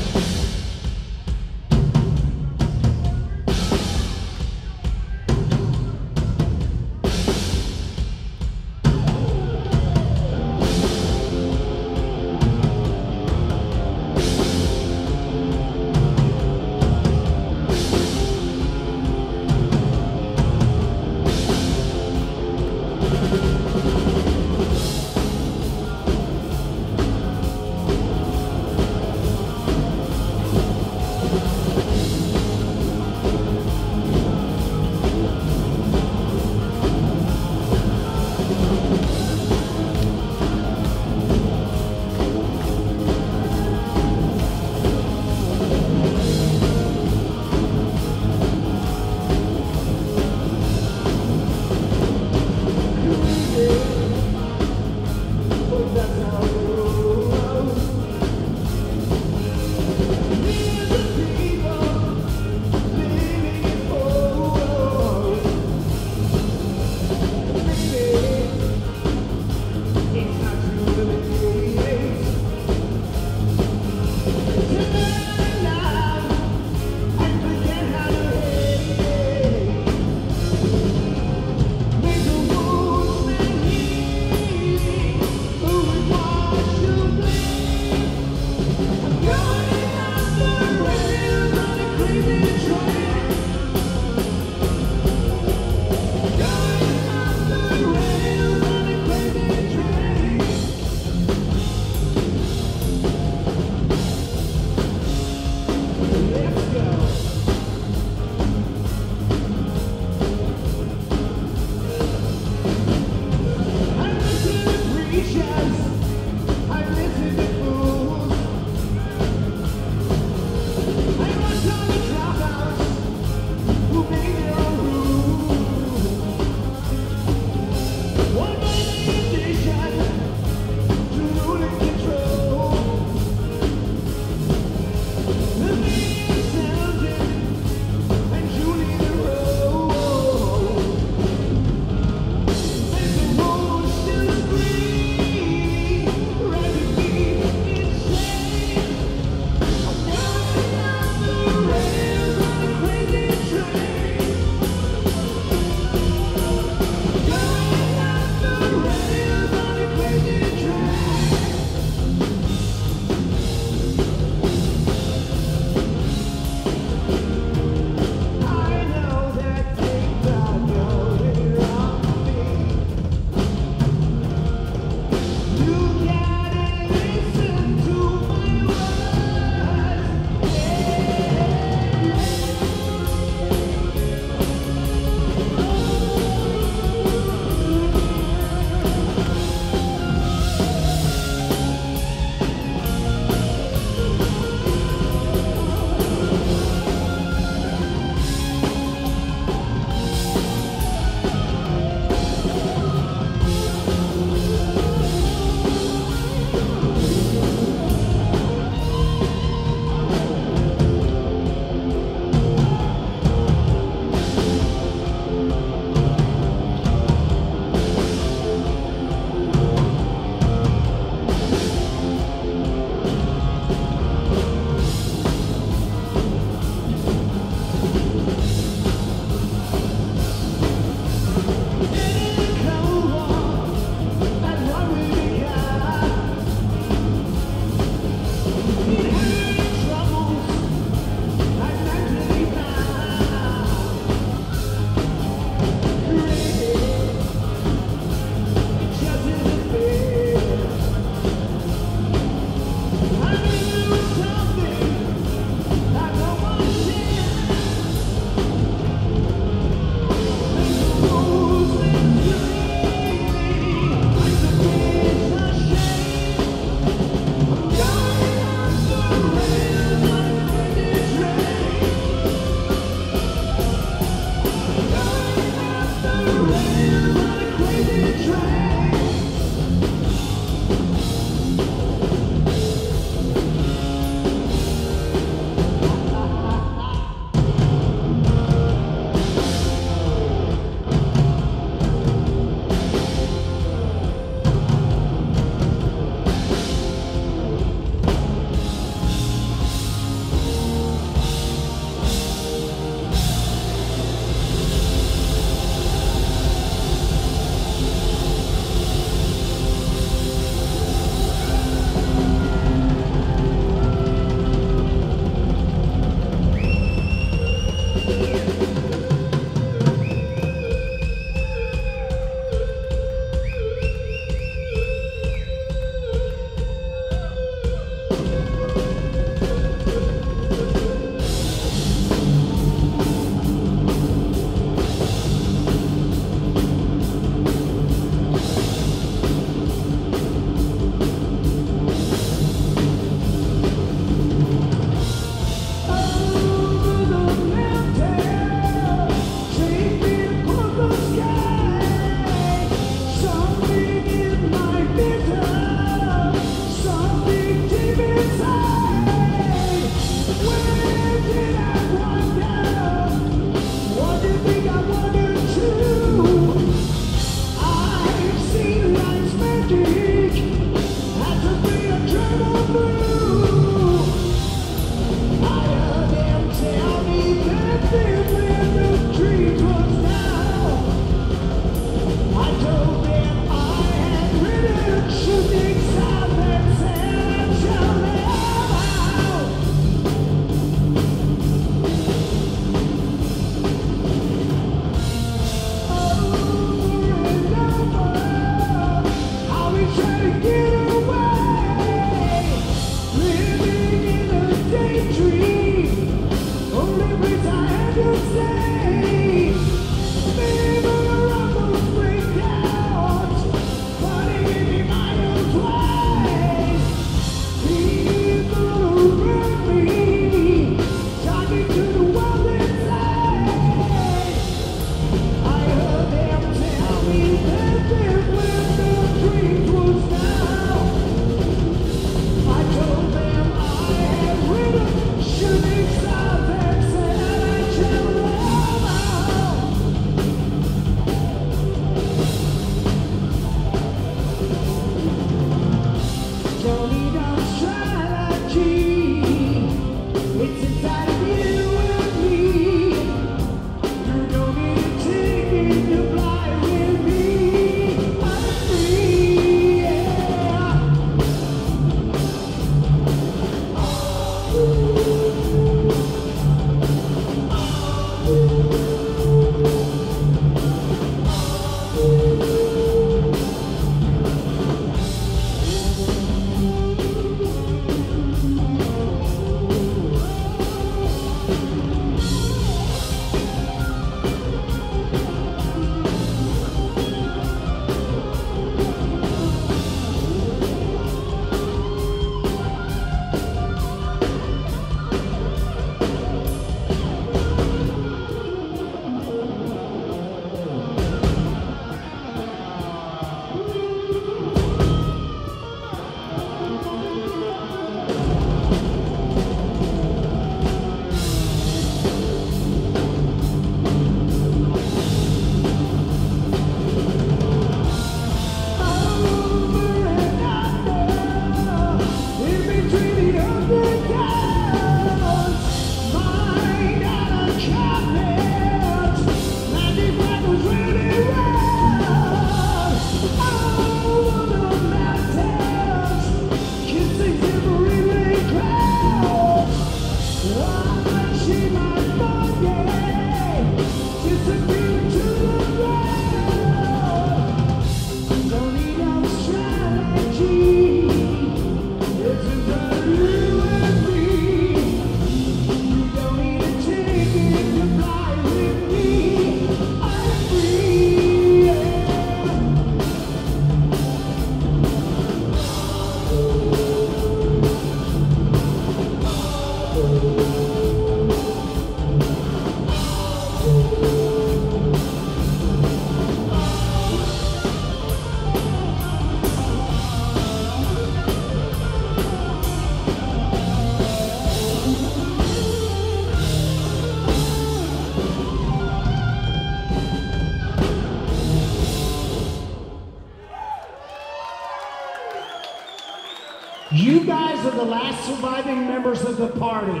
members of the party.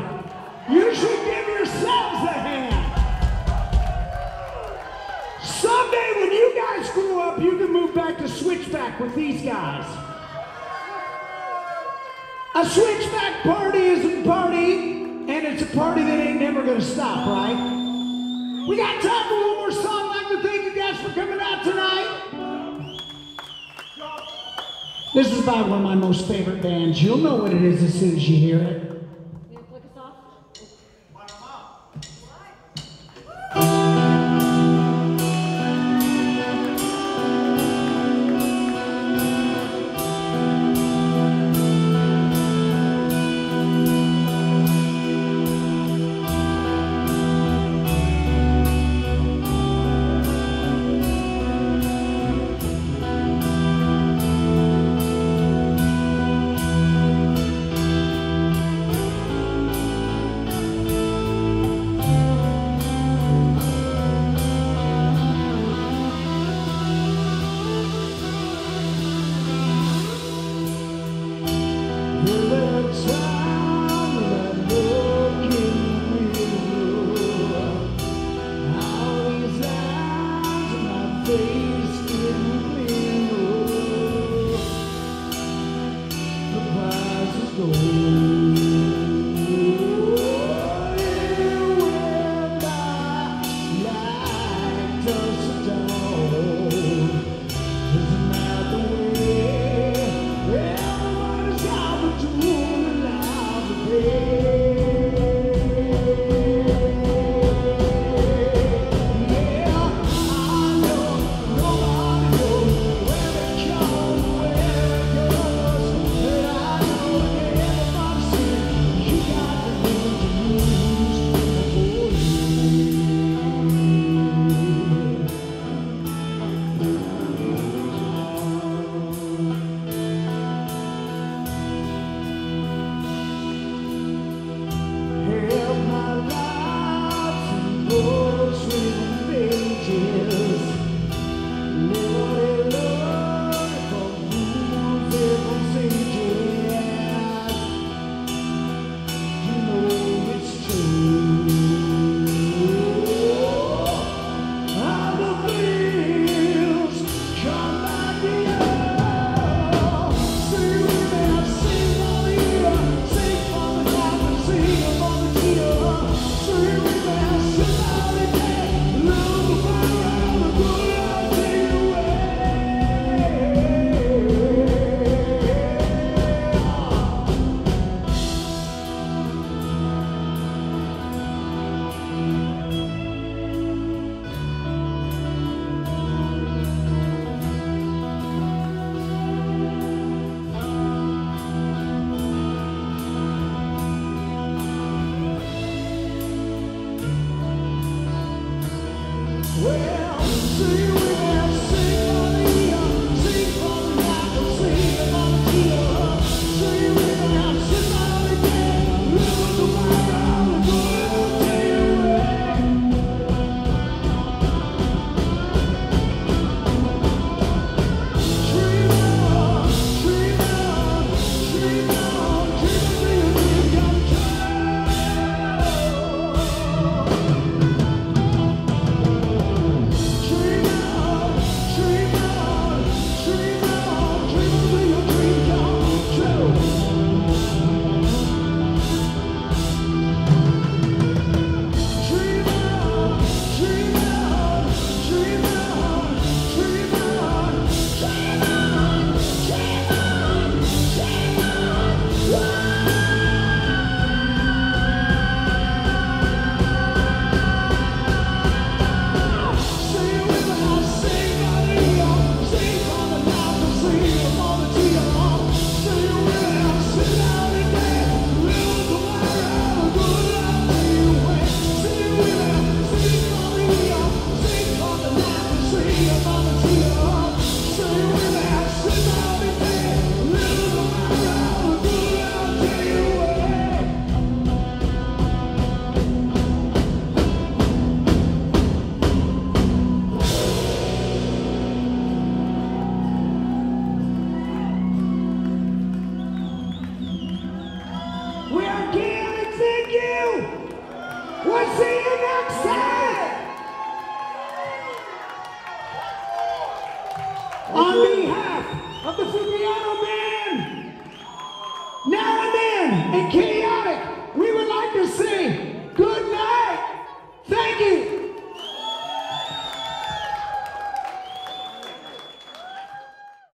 You should give yourselves a hand. Someday when you guys grow up, you can move back to Switchback with these guys. A Switchback party is a party, and it's a party that ain't never gonna stop, right? We got time for one more song. I'd like to thank you guys for coming out tonight. This is by one of my most favorite bands. You'll know what it is as soon as you hear it.